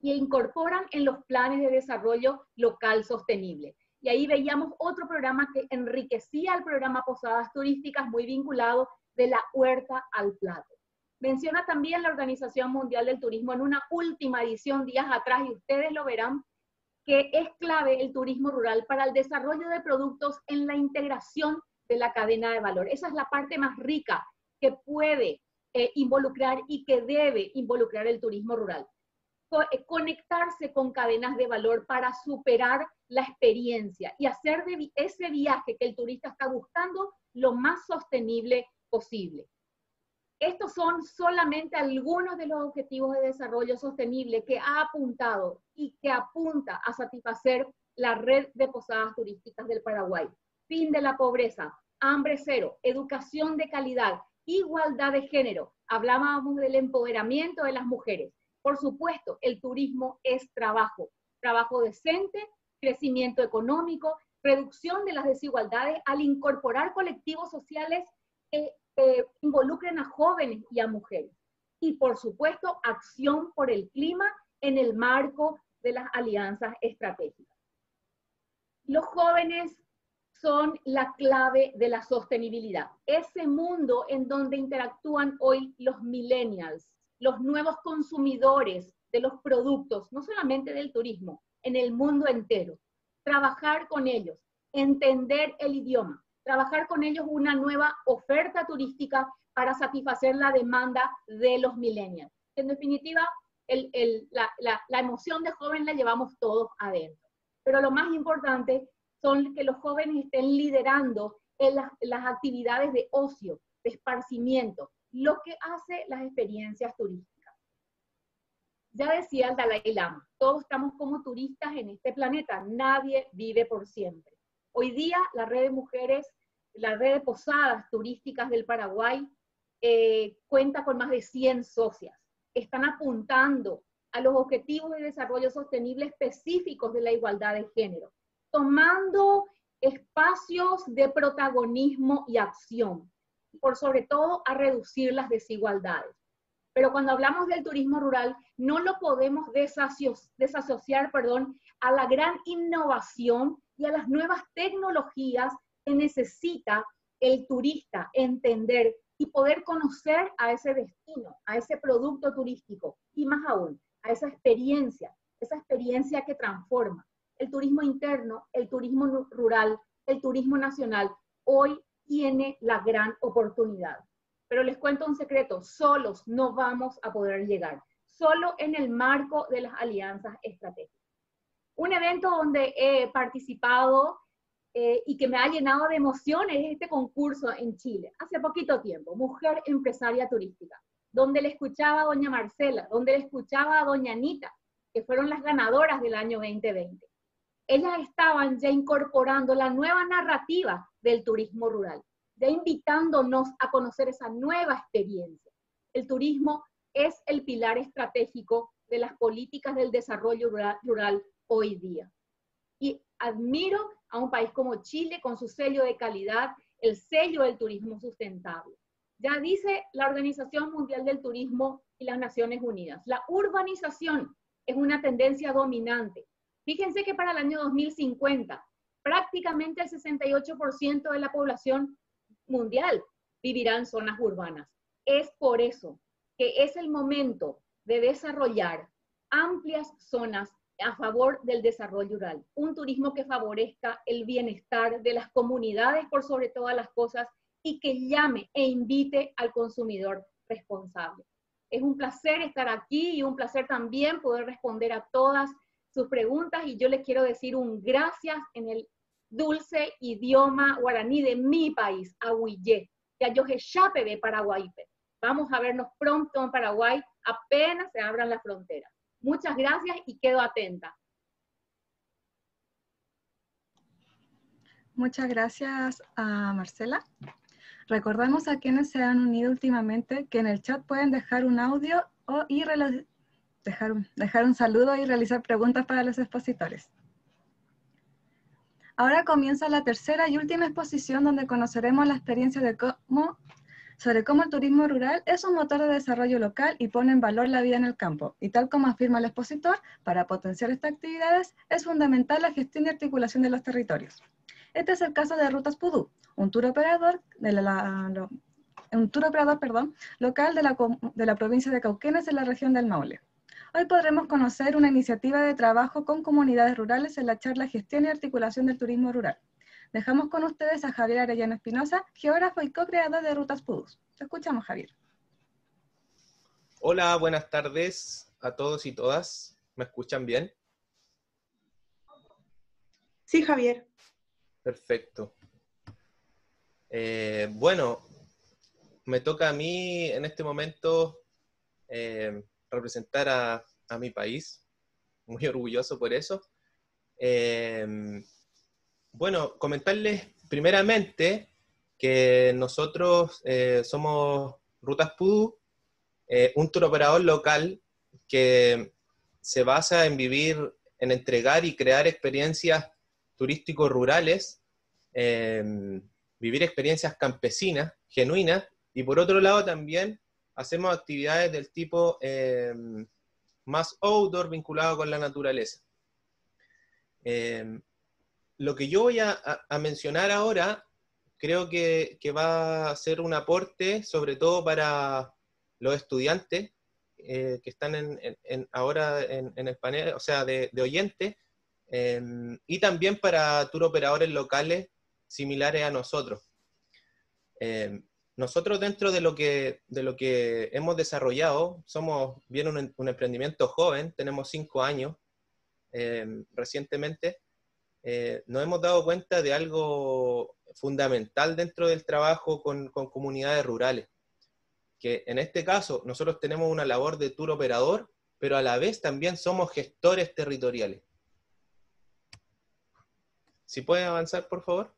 y incorporan en los planes de desarrollo local sostenible. Y ahí veíamos otro programa que enriquecía el programa Posadas Turísticas, muy vinculado de la huerta al plato. Menciona también la Organización Mundial del Turismo en una última edición días atrás, y ustedes lo verán, que es clave el turismo rural para el desarrollo de productos en la integración de la cadena de valor. Esa es la parte más rica que puede eh, involucrar y que debe involucrar el turismo rural. Eh, conectarse con cadenas de valor para superar la experiencia y hacer de ese viaje que el turista está buscando lo más sostenible posible. Estos son solamente algunos de los objetivos de desarrollo sostenible que ha apuntado y que apunta a satisfacer la red de posadas turísticas del Paraguay. Fin de la pobreza, hambre cero, educación de calidad, igualdad de género. Hablábamos del empoderamiento de las mujeres. Por supuesto, el turismo es trabajo, trabajo decente, crecimiento económico, reducción de las desigualdades al incorporar colectivos sociales que involucren a jóvenes y a mujeres. Y por supuesto, acción por el clima en el marco de las alianzas estratégicas. Los jóvenes son la clave de la sostenibilidad. Ese mundo en donde interactúan hoy los millennials, los nuevos consumidores de los productos, no solamente del turismo, en el mundo entero. Trabajar con ellos, entender el idioma, trabajar con ellos una nueva oferta turística para satisfacer la demanda de los millennials. En definitiva, la, emoción de joven la llevamos todos adentro. Pero lo más importante son que los jóvenes estén liderando las actividades de ocio, de esparcimiento, lo que hace las experiencias turísticas. Ya decía el Dalai Lama, todos estamos como turistas en este planeta, nadie vive por siempre. Hoy día la red de mujeres, la red de posadas turísticas del Paraguay eh, cuenta con más de 100 socias. Están apuntando a los objetivos de desarrollo sostenible específicos de la igualdad de género, tomando espacios de protagonismo y acción por sobre todo a reducir las desigualdades. Pero cuando hablamos del turismo rural, no lo podemos desasociar, perdón, a la gran innovación y a las nuevas tecnologías que necesita el turista entender y poder conocer a ese destino, a ese producto turístico y más aún, a esa experiencia, esa experiencia que transforma. El turismo interno, el turismo rural, el turismo nacional, hoy tiene la gran oportunidad. Pero les cuento un secreto, solos no vamos a poder llegar, solo en el marco de las alianzas estratégicas. Un evento donde he participado eh, y que me ha llenado de emociones es este concurso en Chile, hace poquito tiempo, Mujer Empresaria Turística, donde le escuchaba a doña Marcela, donde le escuchaba a doña Anita, que fueron las ganadoras del año 2020. Ellas estaban ya incorporando la nueva narrativa del turismo rural, ya invitándonos a conocer esa nueva experiencia. El turismo es el pilar estratégico de las políticas del desarrollo rural, hoy día. Y admiro a un país como Chile con su sello de calidad, el sello del turismo sustentable. Ya dice la Organización Mundial del Turismo y las Naciones Unidas, la urbanización es una tendencia dominante. Fíjense que para el año 2050, prácticamente el 68% de la población mundial vivirá en zonas urbanas. Es por eso que es el momento de desarrollar amplias zonas a favor del desarrollo rural, un turismo que favorezca el bienestar de las comunidades por sobre todas las cosas y que llame e invite al consumidor responsable. Es un placer estar aquí y un placer también poder responder a todas sus preguntas y yo les quiero decir un gracias en el dulce idioma guaraní de mi país, Ahuillé, yo chape de Paraguay. Vamos a vernos pronto en Paraguay, apenas se abran las fronteras. Muchas gracias y quedo atenta. Muchas gracias a Marcela. Recordamos a quienes se han unido últimamente que en el chat pueden dejar un audio y dejar, dejar un saludo y realizar preguntas para los expositores. Ahora comienza la tercera y última exposición donde conoceremos la experiencia de cómo sobre cómo el turismo rural es un motor de desarrollo local y pone en valor la vida en el campo. Y tal como afirma el expositor, para potenciar estas actividades es fundamental la gestión y articulación de los territorios. Este es el caso de Rutas Pudú, un tour operador, de la, un tour operador perdón, local de la, de la provincia de Cauquenes en la región del Maule. Hoy podremos conocer una iniciativa de trabajo con comunidades rurales en la charla Gestión y Articulación del Turismo Rural. Dejamos con ustedes a Javier Arellano Espinosa, geógrafo y co-creador de Rutas PUDUS. Te escuchamos, Javier. Hola, buenas tardes a todos y todas. ¿Me escuchan bien? Sí, Javier. Perfecto. Eh, bueno, me toca a mí en este momento eh, representar a, a, mi país, muy orgulloso por eso. Eh, bueno, comentarles primeramente que nosotros eh, somos Rutas Pudú, eh, un tour operador local que se basa en vivir, en entregar y crear experiencias turísticos rurales, em, vivir experiencias campesinas, genuinas, y por otro lado también hacemos actividades del tipo em, más outdoor vinculado con la naturaleza. Em, lo que yo voy a, mencionar ahora creo que, va a ser un aporte, sobre todo para los estudiantes eh, que están en, ahora en, el panel, o sea, de, oyentes, em, y también para tour operadores locales similares a nosotros. Nosotros dentro de lo, que, de lo que hemos desarrollado, somos bien un, emprendimiento joven, tenemos cinco años em, recientemente, eh, nos hemos dado cuenta de algo fundamental dentro del trabajo con, comunidades rurales, que en este caso nosotros tenemos una labor de tour operador, pero a la vez también somos gestores territoriales. Si pueden avanzar, por favor.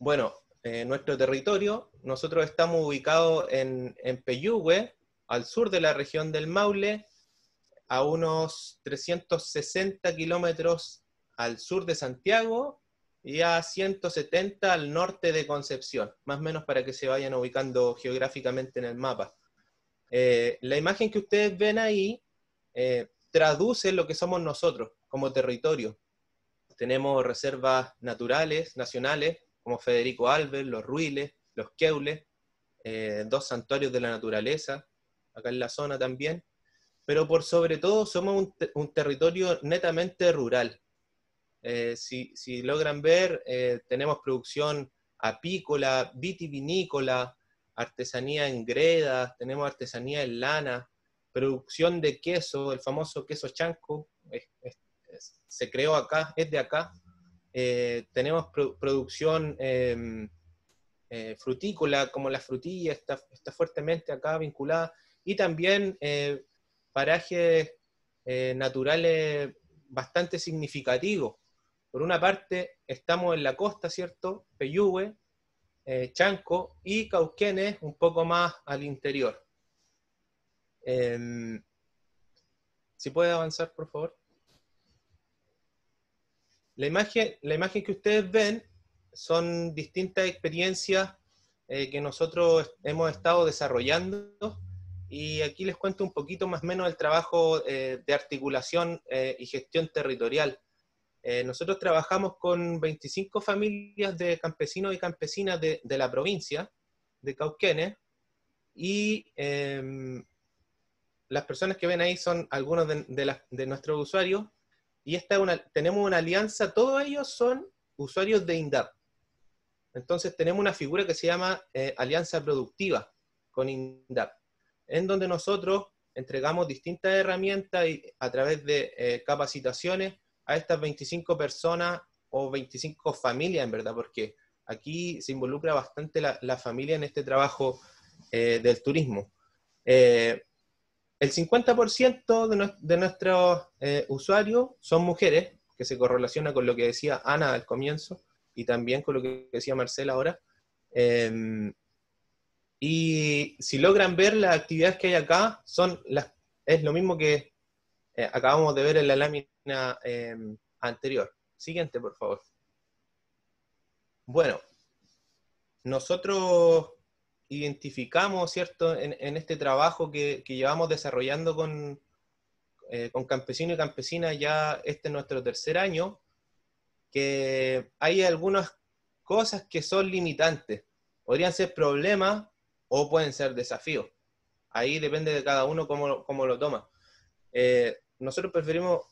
Bueno, en nuestro territorio, nosotros estamos ubicados en, en Peyúgue, al sur de la región del Maule, a unos 360 kilómetros al sur de Santiago y a 170 al norte de Concepción, más o menos para que se vayan ubicando geográficamente en el mapa. Eh, la imagen que ustedes ven ahí eh, traduce lo que somos nosotros como territorio. Tenemos reservas naturales, nacionales, como Federico Alves, los Ruiles, los Queules, eh, dos santuarios de la naturaleza, acá en la zona también, pero por sobre todo somos un territorio netamente rural, eh, si, logran ver, eh, tenemos producción apícola, vitivinícola, artesanía en gredas, tenemos artesanía en lana, producción de queso, el famoso queso chanco, se creó acá, es de acá. Tenemos producción em, frutícola, como la frutilla, está, fuertemente acá vinculada, y también parajes naturales bastante significativos. Por una parte, estamos en la costa, ¿cierto? Peyúgue, eh, Chanco y Cauquenes un poco más al interior. Em, si puede avanzar, por favor. La imagen, la imagen que ustedes ven son distintas experiencias eh, que nosotros hemos estado desarrollando. Y aquí les cuento un poquito más o menos el trabajo eh, de articulación y gestión territorial. Eh, nosotros trabajamos con 25 familias de campesinos y campesinas de, la provincia de Cauquenes y em, las personas que ven ahí son algunos de, nuestros usuarios y esta una, tenemos una alianza, todos ellos son usuarios de INDAP. Entonces tenemos una figura que se llama eh, Alianza Productiva con INDAP, en donde nosotros entregamos distintas herramientas y, a través de eh, capacitaciones a estas 25 personas o 25 familias, en verdad, porque aquí se involucra bastante la, familia en este trabajo eh, del turismo. El 50% de, nuestros eh, usuarios son mujeres, que se correlaciona con lo que decía Ana al comienzo y también con lo que decía Marcela ahora. Em, y si logran ver las actividades que hay acá, es lo mismo que acabamos de ver en la lámina Em, anterior. Siguiente, por favor. Bueno, nosotros identificamos, ¿cierto?, en, este trabajo que, llevamos desarrollando con, eh, con campesinos y campesinas, ya este es nuestro tercer año, que hay algunas cosas que son limitantes. Podrían ser problemas o pueden ser desafíos. Ahí depende de cada uno cómo, lo toma. Eh, nosotros preferimos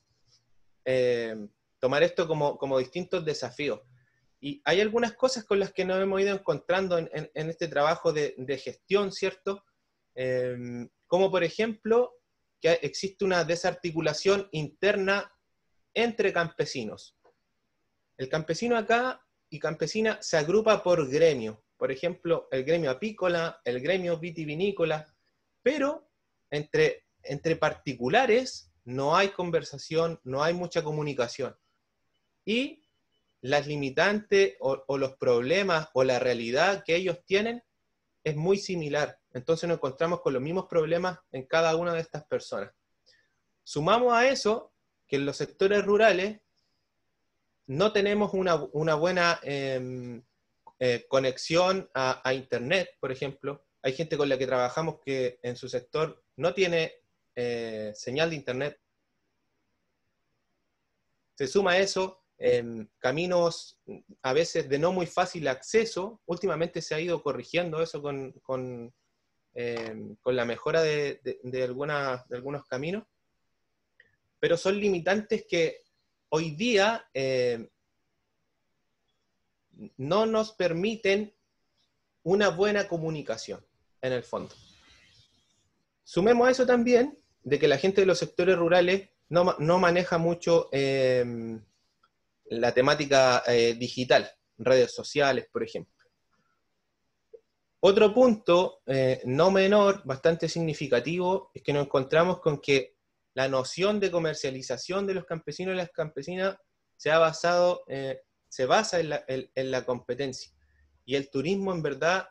eh, tomar esto como, como, distintos desafíos. Y hay algunas cosas con las que nos hemos ido encontrando en, en, este trabajo de, de, gestión, ¿cierto? Eh, como por ejemplo, que existe una desarticulación interna entre campesinos. El campesino acá y campesina se agrupa por gremio. Por ejemplo, el gremio apícola, el gremio vitivinícola, pero entre, entre particulares no hay conversación, no hay mucha comunicación. Y las limitantes o, los problemas o la realidad que ellos tienen es muy similar. Entonces nos encontramos con los mismos problemas en cada una de estas personas. Sumamos a eso que en los sectores rurales no tenemos una, buena em, eh, conexión a, a, Internet, por ejemplo. Hay gente con la que trabajamos que en su sector no tiene eh, señal de Internet. Se suma eso, en caminos a veces de no muy fácil acceso. Últimamente se ha ido corrigiendo eso con, con, eh, la mejora de, de, algunos caminos, pero son limitantes que hoy día eh, no nos permiten una buena comunicación en el fondo. Sumemos a eso también de que la gente de los sectores rurales no, maneja mucho em, la temática eh, digital, redes sociales, por ejemplo. Otro punto eh, no menor, bastante significativo, es que nos encontramos con que la noción de comercialización de los campesinos y las campesinas se ha basado, eh, se basa en la, en la, competencia. Y el turismo en verdad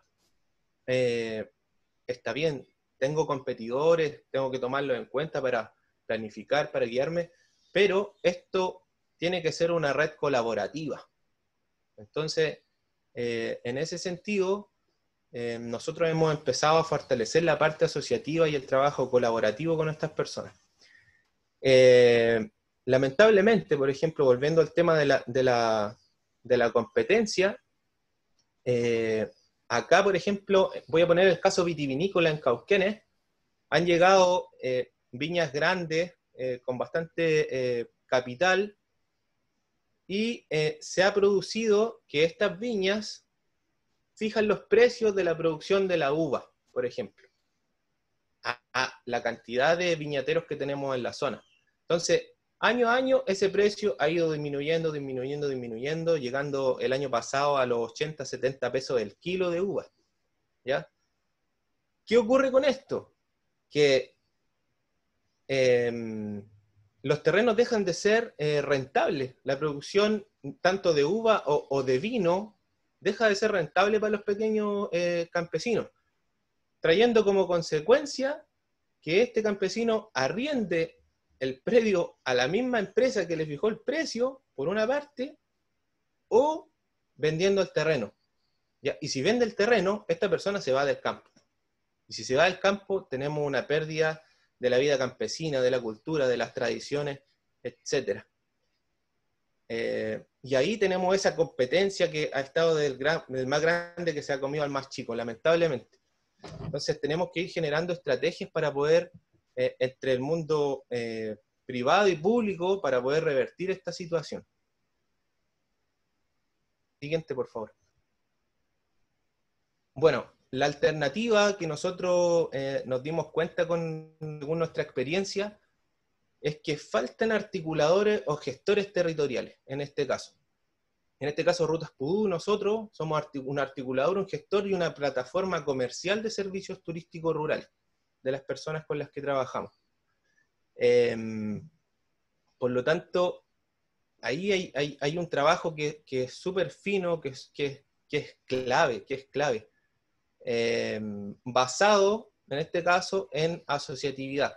está bien, tengo competidores, tengo que tomarlo en cuenta para planificar, para guiarme, pero esto tiene que ser una red colaborativa. Entonces, eh, en ese sentido, eh, nosotros hemos empezado a fortalecer la parte asociativa y el trabajo colaborativo con estas personas. Eh, lamentablemente, por ejemplo, volviendo al tema de la, de la, de la competencia, Acá, por ejemplo, voy a poner el caso vitivinícola en Cauquenes. Han llegado viñas grandes con bastante capital y se ha producido que estas viñas fijan los precios de la producción de la uva, por ejemplo, a, la cantidad de viñateros que tenemos en la zona. Entonces, Año a año ese precio ha ido disminuyendo, disminuyendo, disminuyendo, llegando el año pasado a los 80, 70 pesos del kilo de uva. ¿Ya? ¿Qué ocurre con esto? Que em, los terrenos dejan de ser eh, rentables. La producción tanto de uva o, de vino deja de ser rentable para los pequeños eh, campesinos, trayendo como consecuencia que este campesino arriende el predio a la misma empresa que le fijó el precio, por una parte, o vendiendo el terreno. Y si vende el terreno, esta persona se va del campo. Y si se va del campo, tenemos una pérdida de la vida campesina, de la cultura, de las tradiciones, etc. Eh, y ahí tenemos esa competencia que ha estado del, más grande que se ha comido al más chico, lamentablemente. Entonces tenemos que ir generando estrategias para poder eh, entre el mundo eh, privado y público para poder revertir esta situación. Siguiente, por favor. Bueno, la alternativa que nosotros eh, nos dimos cuenta con, nuestra experiencia es que faltan articuladores o gestores territoriales, en este caso. En este caso, Rutas Pudú, nosotros somos un articulador, un gestor y una plataforma comercial de servicios turísticos rurales de las personas con las que trabajamos. Em, por lo tanto, ahí hay, un trabajo que, es súper fino, que es, que, es clave, que es clave, em, basado, en este caso, en asociatividad.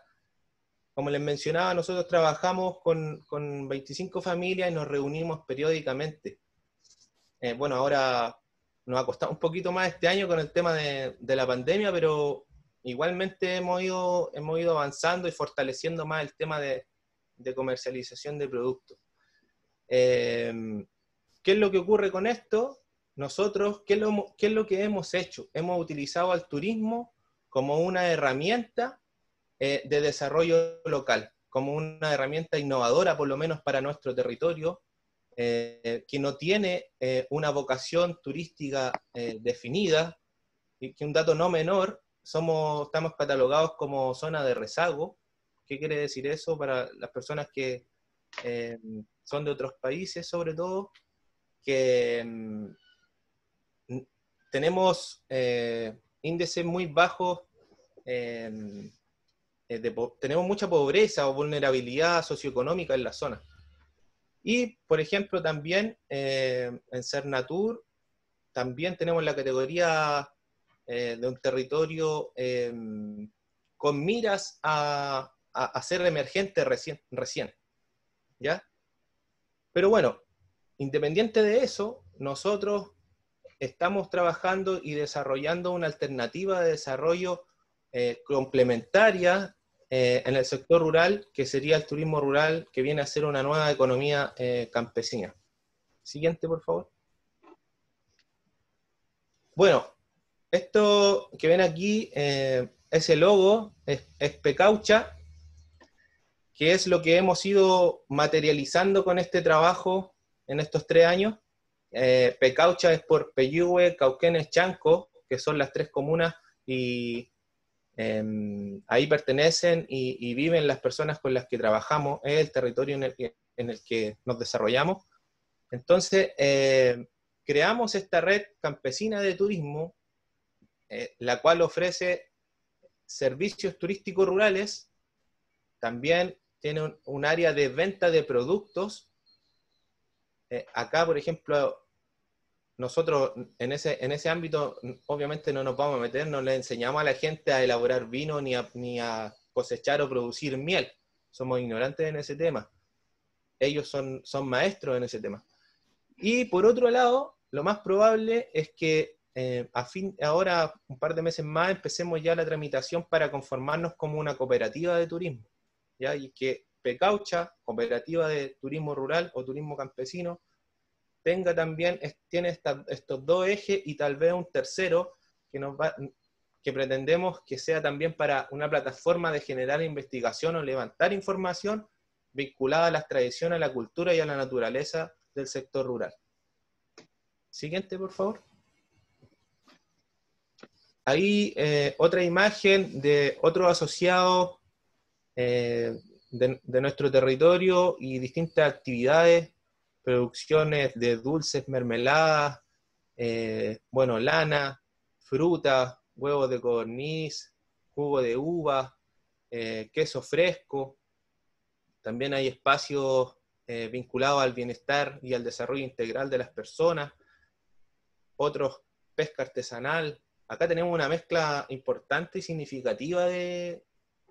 Como les mencionaba, nosotros trabajamos con, 25 familias y nos reunimos periódicamente. Eh, bueno, ahora nos ha costado un poquito más este año con el tema de, de la pandemia, pero igualmente hemos ido, hemos ido avanzando y fortaleciendo más el tema de, comercialización de productos. Eh, ¿Qué es lo que ocurre con esto? Nosotros, ¿qué lo, ¿qué es lo que hemos hecho? Hemos utilizado al turismo como una herramienta eh, de desarrollo local, como una herramienta innovadora, por lo menos para nuestro territorio, eh, que no tiene una vocación turística definida, y que un dato no menor somos, estamos catalogados como zona de rezago. ¿Qué quiere decir eso para las personas que eh, son de otros países, sobre todo? Que mm, tenemos eh, índices muy bajos, eh, tenemos mucha pobreza o vulnerabilidad socioeconómica en la zona. Y, por ejemplo, también en Cernatur, también tenemos la categoría eh, de un territorio em, con miras a, a, ser emergente recién, recién. ¿Ya? Pero bueno, independiente de eso, nosotros estamos trabajando y desarrollando una alternativa de desarrollo eh, complementaria eh, en el sector rural, que sería el turismo rural, que viene a ser una nueva economía campesina. Siguiente, por favor. Bueno, esto que ven aquí, eh, ese logo, es, Pecaucha, que es lo que hemos ido materializando con este trabajo en estos tres años. Eh, Pecaucha es por Peyúgue, Cauquenes, Chanco, que son las tres comunas y em, ahí pertenecen y, viven las personas con las que trabajamos, es el territorio en el que, nos desarrollamos. Entonces, eh, creamos esta red campesina de turismo eh, la cual ofrece servicios turísticos rurales, también tiene un, área de venta de productos. Acá, por ejemplo, nosotros en ese, en ese ámbito obviamente no nos vamos a meter, no le enseñamos a la gente a elaborar vino ni a, ni a cosechar o producir miel. Somos ignorantes en ese tema. Ellos son, son maestros en ese tema. Y por otro lado, lo más probable es que eh, a fin, ahora, un par de meses más, empecemos ya la tramitación para conformarnos como una cooperativa de turismo. ¿ya? Y que Pecaucha, cooperativa de turismo rural o turismo campesino, tenga también, tiene estos dos ejes y tal vez un tercero que, nos va, que pretendemos que sea también para una plataforma de generar investigación o levantar información vinculada a las tradiciones, a la cultura y a la naturaleza del sector rural. Siguiente, por favor. Ahí eh, otra imagen de otro asociado eh, de, nuestro territorio y distintas actividades, producciones de dulces, mermeladas, eh, bueno, lana, fruta, huevos de codorniz, jugo de uva, eh, queso fresco. También hay espacios eh, vinculados al bienestar y al desarrollo integral de las personas. Otros, pesca artesanal. Acá tenemos una mezcla importante y significativa de,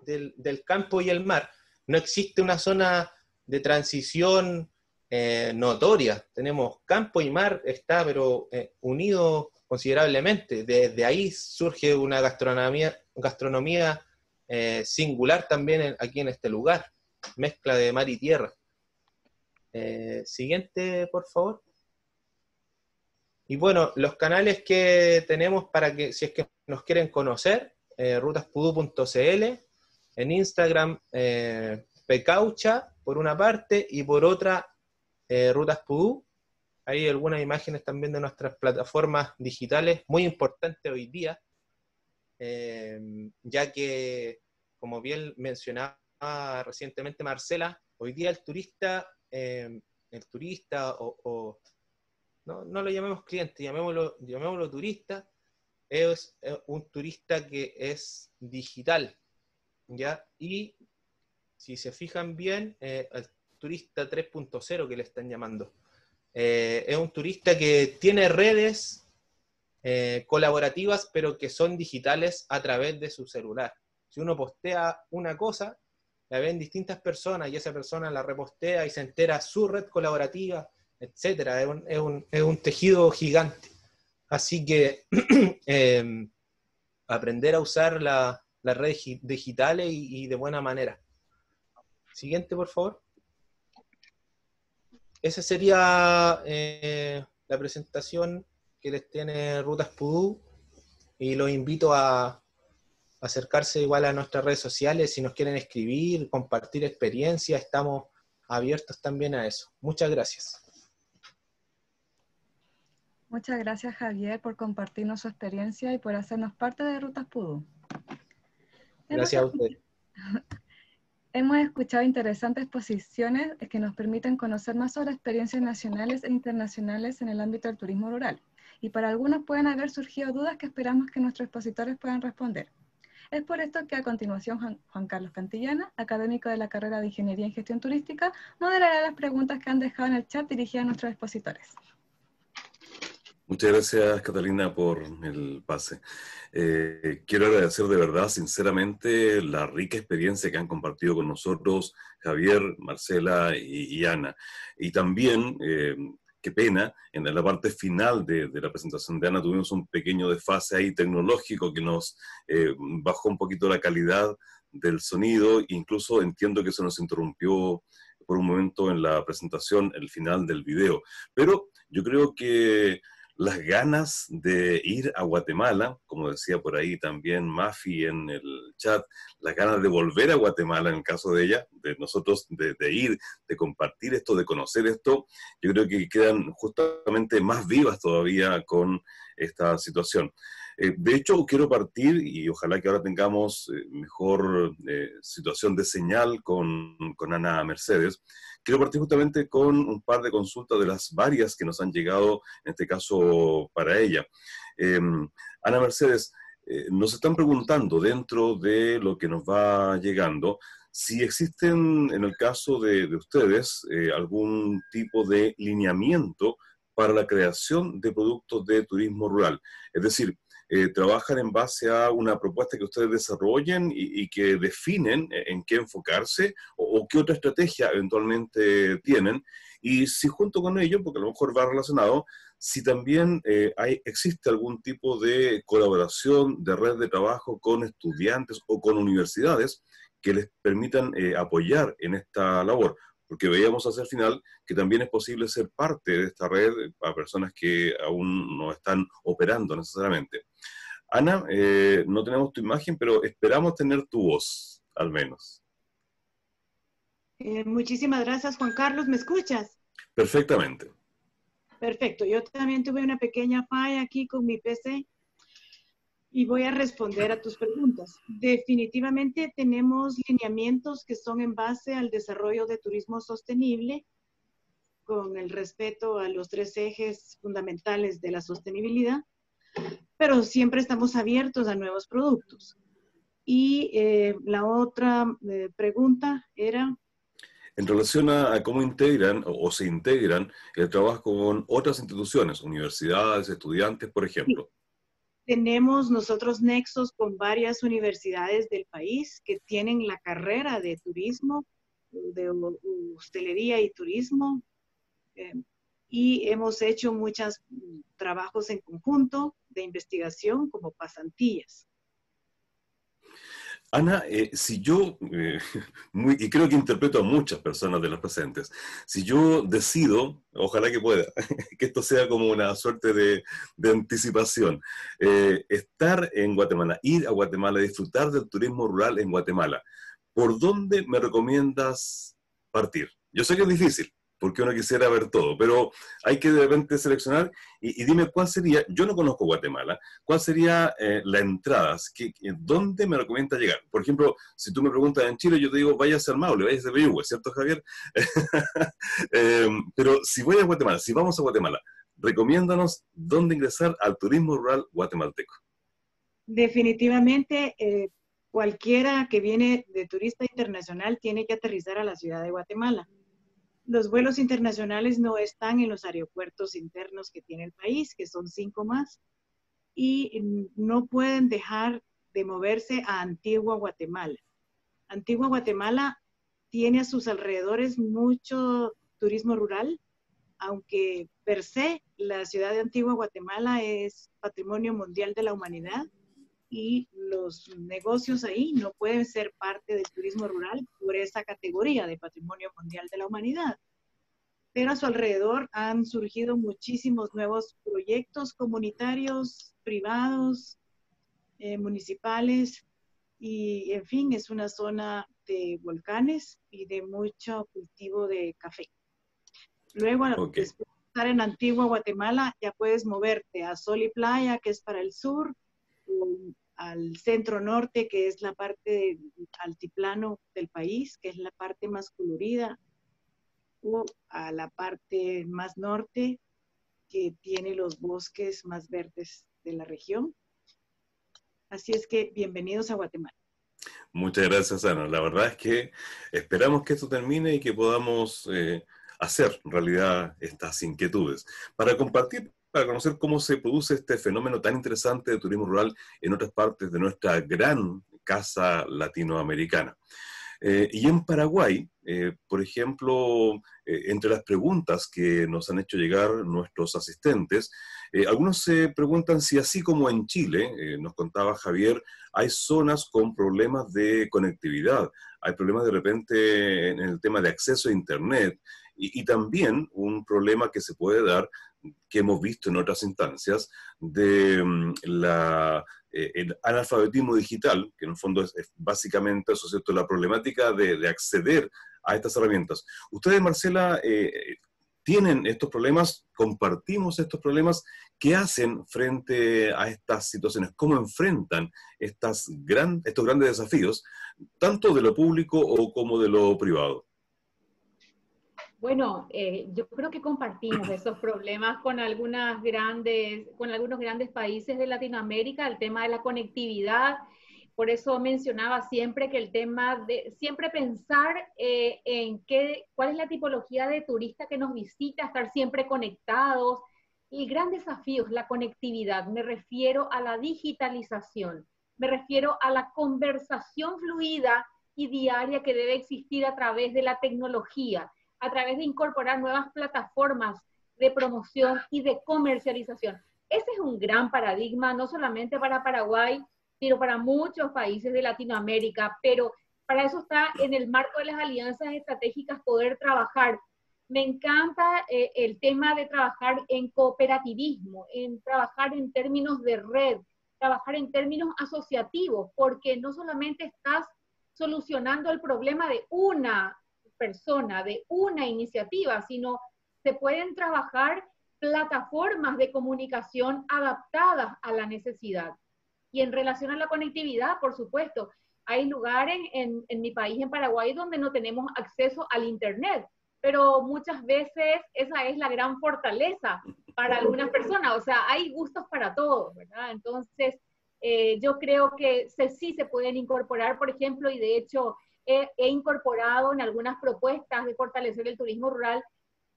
del, campo y el mar. No existe una zona de transición eh, notoria. Tenemos campo y mar, está pero eh, unido considerablemente. Desde ahí surge una gastronomía, gastronomía eh, singular también aquí en este lugar, mezcla de mar y tierra. siguiente, por favor. Y bueno, los canales que tenemos para que, si es que nos quieren conocer, rutaspudu.cl, en Instagram, eh, Pecaucha, por una parte, y por otra, eh, Rutas Pudú. Hay algunas imágenes también de nuestras plataformas digitales, muy importante hoy día, eh, ya que, como bien mencionaba recientemente Marcela, hoy día el turista, el turista o, no, no, lo llamemos cliente, llamémoslo, llamémoslo turista, es un turista que es digital, ¿ya? Y si se fijan bien, eh, turista 3.0 que le están llamando, eh, es un turista que tiene redes eh, colaborativas, pero que son digitales a través de su celular. Si uno postea una cosa, la ven distintas personas y esa persona la repostea y se entera su red colaborativa, etcétera. Es un, es un, es un tejido gigante. Así que <clears throat> aprender a usar la, las redes digitales y, de buena manera. Siguiente, por favor. Esa sería eh, la presentación que les tiene Rutas Pudú y los invito a acercarse igual a nuestras redes sociales si nos quieren escribir, compartir experiencias, estamos abiertos también a eso. Muchas gracias. Muchas gracias Javier por compartirnos su experiencia y por hacernos parte de Rutas Pudú. Gracias a usted. <laughs> Hemos escuchado interesantes posiciones que nos permiten conocer más sobre experiencias nacionales e internacionales en el ámbito del turismo rural. Y para algunos pueden haber surgido dudas que esperamos que nuestros expositores puedan responder. Es por esto que a continuación Juan, Carlos Cantillana, académico de la carrera de Ingeniería en Gestión Turística, moderará las preguntas que han dejado en el chat dirigidas a nuestros expositores. Muchas gracias, Catalina, por el pase. Eh, quiero agradecer de verdad, sinceramente, la rica experiencia que han compartido con nosotros Javier, Marcela y, Ana. Y también, eh, qué pena, en la parte final de, la presentación de Ana tuvimos un pequeño desfase ahí tecnológico que nos eh, bajó un poquito la calidad del sonido. Incluso entiendo que se nos interrumpió por un momento en la presentación, el final del video. Pero yo creo que las ganas de ir a Guatemala, como decía por ahí también Mafi en el chat, las ganas de volver a Guatemala en el caso de ella, de nosotros de, ir, de compartir esto, de conocer esto, yo creo que quedan justamente más vivas todavía con esta situación. Eh, de hecho, quiero partir, y ojalá que ahora tengamos eh, mejor eh, situación de señal con, con Ana Mercedes, Quiero partir justamente con un par de consultas de las varias que nos han llegado, en este caso para ella. Em, Ana Mercedes, nos están preguntando dentro de lo que nos va llegando si existen, en el caso de, ustedes, algún tipo de lineamiento para la creación de productos de turismo rural. Es decir, eh, trabajan en base a una propuesta que ustedes desarrollen y, que definen en qué enfocarse o, qué otra estrategia eventualmente tienen. Y si junto con ello, porque a lo mejor va relacionado, si también eh, existe algún tipo de colaboración, de red de trabajo con estudiantes o con universidades que les permitan eh, apoyar en esta labor porque veíamos hacia el final que también es posible ser parte de esta red para personas que aún no están operando necesariamente. Ana, eh, no tenemos tu imagen, pero esperamos tener tu voz, al menos. Eh, muchísimas gracias, Juan Carlos. ¿Me escuchas? Y voy a responder a tus preguntas. Definitivamente tenemos lineamientos que son en base al desarrollo de turismo sostenible, con el respeto a los tres ejes fundamentales de la sostenibilidad, pero siempre estamos abiertos a nuevos productos. Y eh, la otra eh, pregunta era... En relación a, cómo integran o, se integran el trabajo con otras instituciones, universidades, estudiantes, por ejemplo. Tenemos nosotros nexos con varias universidades del país que tienen la carrera de turismo, de hostelería y turismo, eh, y hemos hecho muchos trabajos en conjunto de investigación como pasantías. Ana, eh, si yo, eh, <laughs> y creo que interpreto a muchas personas de los presentes, si yo decido, ojalá que pueda, <laughs> que esto sea como una suerte de, anticipación, eh, estar en Guatemala, ir a Guatemala, disfrutar del turismo rural en Guatemala, ¿por dónde me recomiendas partir? Yo sé que es difícil, porque uno quisiera ver todo, pero hay que de repente seleccionar y, dime cuál sería, yo no conozco Guatemala, cuál sería eh, la entrada, que, ¿dónde me recomienda llegar? Por ejemplo, si tú me preguntas en Chile, yo te digo, vaya a ser Maule, vaya a Peyúgue, ¿cierto Javier? <laughs> Em, pero si voy a Guatemala, si vamos a Guatemala, recomiéndanos dónde ingresar al turismo rural guatemalteco. Definitivamente, eh, cualquiera que viene de turista internacional tiene que aterrizar a la ciudad de Guatemala los vuelos internacionales no están en los aeropuertos internos que tiene el país, que son cinco más, y no pueden dejar de moverse a Antigua Guatemala. Antigua Guatemala tiene a sus alrededores mucho turismo rural, aunque per se la ciudad de Antigua Guatemala es patrimonio mundial de la humanidad y los negocios ahí no pueden ser parte del turismo rural por esa categoría de patrimonio mundial de la humanidad. Pero a su alrededor han surgido muchísimos nuevos proyectos comunitarios, privados, eh, municipales, y en fin, es una zona de volcanes y de mucho cultivo de café. Luego, después de estar en Antigua Guatemala, ya puedes moverte a Sol y Playa, que es para el sur, al centro norte, que es la parte altiplano del país, que es la parte más colorida, o a la parte más norte, que tiene los bosques más verdes de la región. Así es que bienvenidos a Guatemala. Muchas gracias, Ana. La verdad es que esperamos que esto termine y que podamos eh, hacer realidad estas inquietudes. Para compartir para conocer cómo se produce este fenómeno tan interesante de turismo rural en otras partes de nuestra gran casa latinoamericana. Eh, y en Paraguay, eh, por ejemplo, eh, entre las preguntas que nos han hecho llegar nuestros asistentes, algunos se preguntan si así como en Chile, nos contaba Javier, hay zonas con problemas de conectividad, hay problemas de repente en el tema de acceso a Internet y, y también un problema que se puede dar que hemos visto en otras instancias de mm, la, eh, el analfabetismo digital, que en el fondo es, básicamente eso, ¿cierto? la problemática de, acceder a estas herramientas. Ustedes, Marcela, eh, tienen estos problemas, compartimos estos problemas, ¿qué hacen frente a estas situaciones? ¿Cómo enfrentan estas gran, estos grandes desafíos, tanto de lo público o como de lo privado? Bueno, eh, yo creo que compartimos esos problemas con, algunas grandes, con algunos grandes países de Latinoamérica, el tema de la conectividad. Por eso mencionaba siempre que el tema de siempre pensar eh, en qué, cuál es la tipología de turista que nos visita, estar siempre conectados. El gran desafío es la conectividad. Me refiero a la digitalización, me refiero a la conversación fluida y diaria que debe existir a través de la tecnología a través de incorporar nuevas plataformas de promoción y de comercialización. Ese es un gran paradigma, no solamente para Paraguay, sino para muchos países de Latinoamérica, pero para eso está en el marco de las alianzas estratégicas poder trabajar. Me encanta eh, el tema de trabajar en cooperativismo, en trabajar en términos de red, trabajar en términos asociativos, porque no solamente estás solucionando el problema de una persona, de una iniciativa, sino se pueden trabajar plataformas de comunicación adaptadas a la necesidad. Y en relación a la conectividad, por supuesto, hay lugares en, mi país, en Paraguay, donde no tenemos acceso al Internet, pero muchas veces esa es la gran fortaleza para algunas personas, o sea, hay gustos para todos, ¿verdad? Entonces, eh, yo creo que sí se pueden incorporar, por ejemplo, y de hecho he, incorporado en algunas propuestas de fortalecer el turismo rural,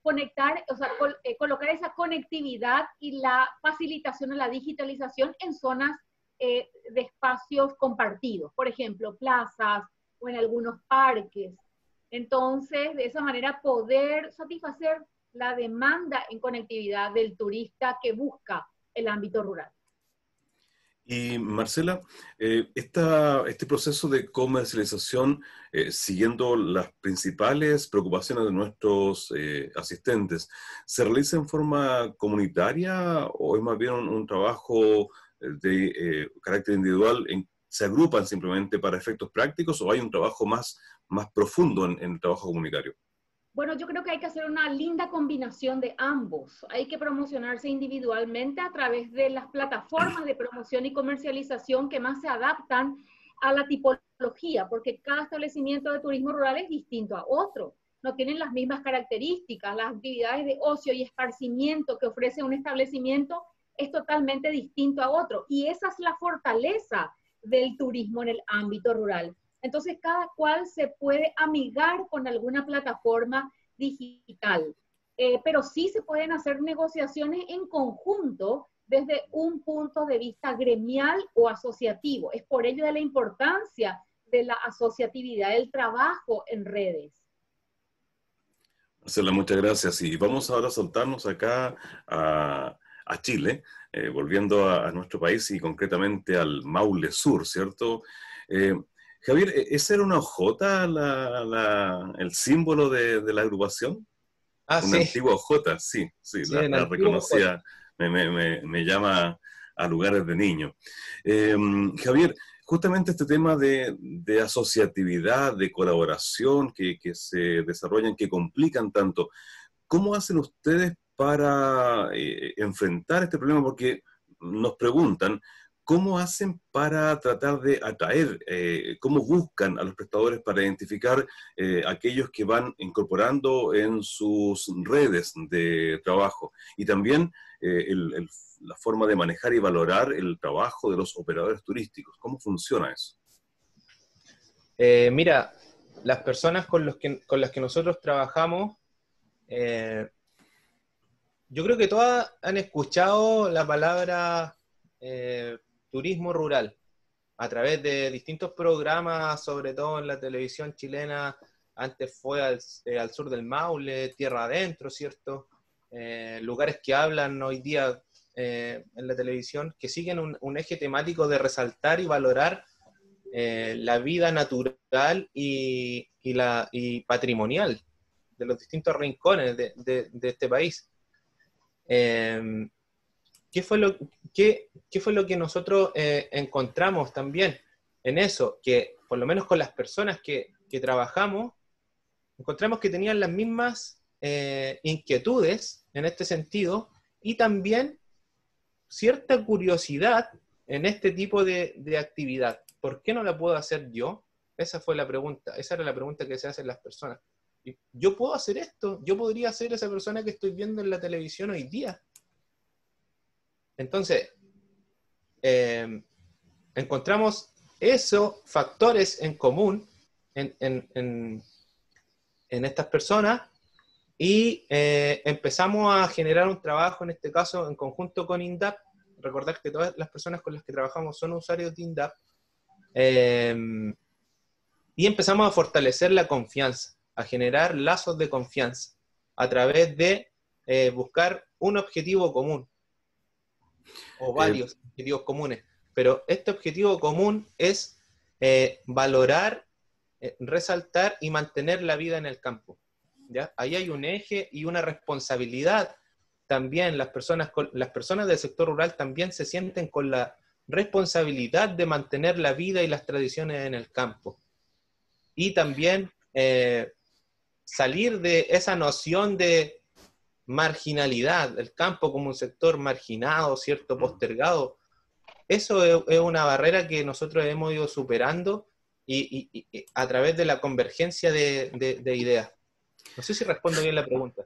conectar, o sea, eh, colocar esa conectividad y la facilitación a la digitalización en zonas eh, de espacios compartidos, por ejemplo, plazas o en algunos parques. Entonces, de esa manera poder satisfacer la demanda en conectividad del turista que busca el ámbito rural. Y Marcela, eh, este proceso de comercialización, eh, siguiendo las principales preocupaciones de nuestros eh, asistentes, ¿se realiza en forma comunitaria o es más bien un, trabajo de carácter individual? En, ¿Se agrupan simplemente para efectos prácticos o hay un trabajo más, más profundo en el trabajo comunitario? Bueno, yo creo que hay que hacer una linda combinación de ambos. Hay que promocionarse individualmente a través de las plataformas de promoción y comercialización que más se adaptan a la tipología, porque cada establecimiento de turismo rural es distinto a otro. No tienen las mismas características. Las actividades de ocio y esparcimiento que ofrece un establecimiento es totalmente distinto a otro. Y esa es la fortaleza del turismo en el ámbito rural entonces, cada cual se puede amigar con alguna plataforma digital, eh, pero sí se pueden hacer negociaciones en conjunto desde un punto de vista gremial o asociativo. Es por ello de la importancia de la asociatividad del trabajo en redes. Marcela, muchas gracias. Y vamos ahora a soltarnos acá a, Chile, eh, volviendo a, nuestro país y concretamente al Maule Sur, ¿cierto? Eh, Javier, ¿e-, ¿esa era una J el símbolo de, la agrupación? Ah, una antigua J, sí, sí, la, reconocía, me, llama a lugares de niño. Em, Javier, justamente este tema de, asociatividad, de colaboración que, se desarrollan, que complican tanto, ¿cómo hacen ustedes para eh, enfrentar este problema? Porque nos preguntan, ¿Cómo hacen para tratar de atraer, eh, cómo buscan a los prestadores para identificar eh, aquellos que van incorporando en sus redes de trabajo? Y también eh, la forma de manejar y valorar el trabajo de los operadores turísticos. ¿Cómo funciona eso? mira, las personas con, las que nosotros trabajamos, yo creo que todas han escuchado la palabra turismo rural a través de distintos programas, sobre todo en la televisión chilena. Antes fue al, eh, sur del Maule, Tierra Adentro, ¿cierto? Eh, lugares que hablan hoy día eh, en la televisión, que siguen un, eje temático de resaltar y valorar la vida natural y, la, patrimonial de los distintos rincones de, de este país. ¿Qué fue lo, qué, fue lo que nosotros eh, encontramos también en eso? Que por lo menos con las personas que, trabajamos, encontramos que tenían las mismas eh, inquietudes en este sentido y también cierta curiosidad en este tipo de, actividad. ¿Por qué no la puedo hacer yo? Esa fue la pregunta, esa era la pregunta que se hacen las personas. Yo puedo hacer esto, yo podría ser esa persona que estoy viendo en la televisión hoy día. Entonces, em, encontramos esos factores en común en, estas personas y eh, empezamos a generar un trabajo, en este caso, en conjunto con INDAP. Recordar que todas las personas con las que trabajamos son usuarios de INDAP. Em, y empezamos a fortalecer la confianza, a generar lazos de confianza a través de eh, buscar un objetivo común o eh, varios objetivos comunes, pero este objetivo común es eh, valorar, eh, resaltar y mantener la vida en el campo. ¿ya? Ahí hay un eje y una responsabilidad también. Las personas, las personas del sector rural también se sienten con la responsabilidad de mantener la vida y las tradiciones en el campo. Y también salir de esa noción de marginalidad, el campo como un sector marginado, ¿cierto? Mm. Postergado. eso es, una barrera que nosotros hemos ido superando y, a través de la convergencia de, de ideas. No sé si respondo bien la pregunta.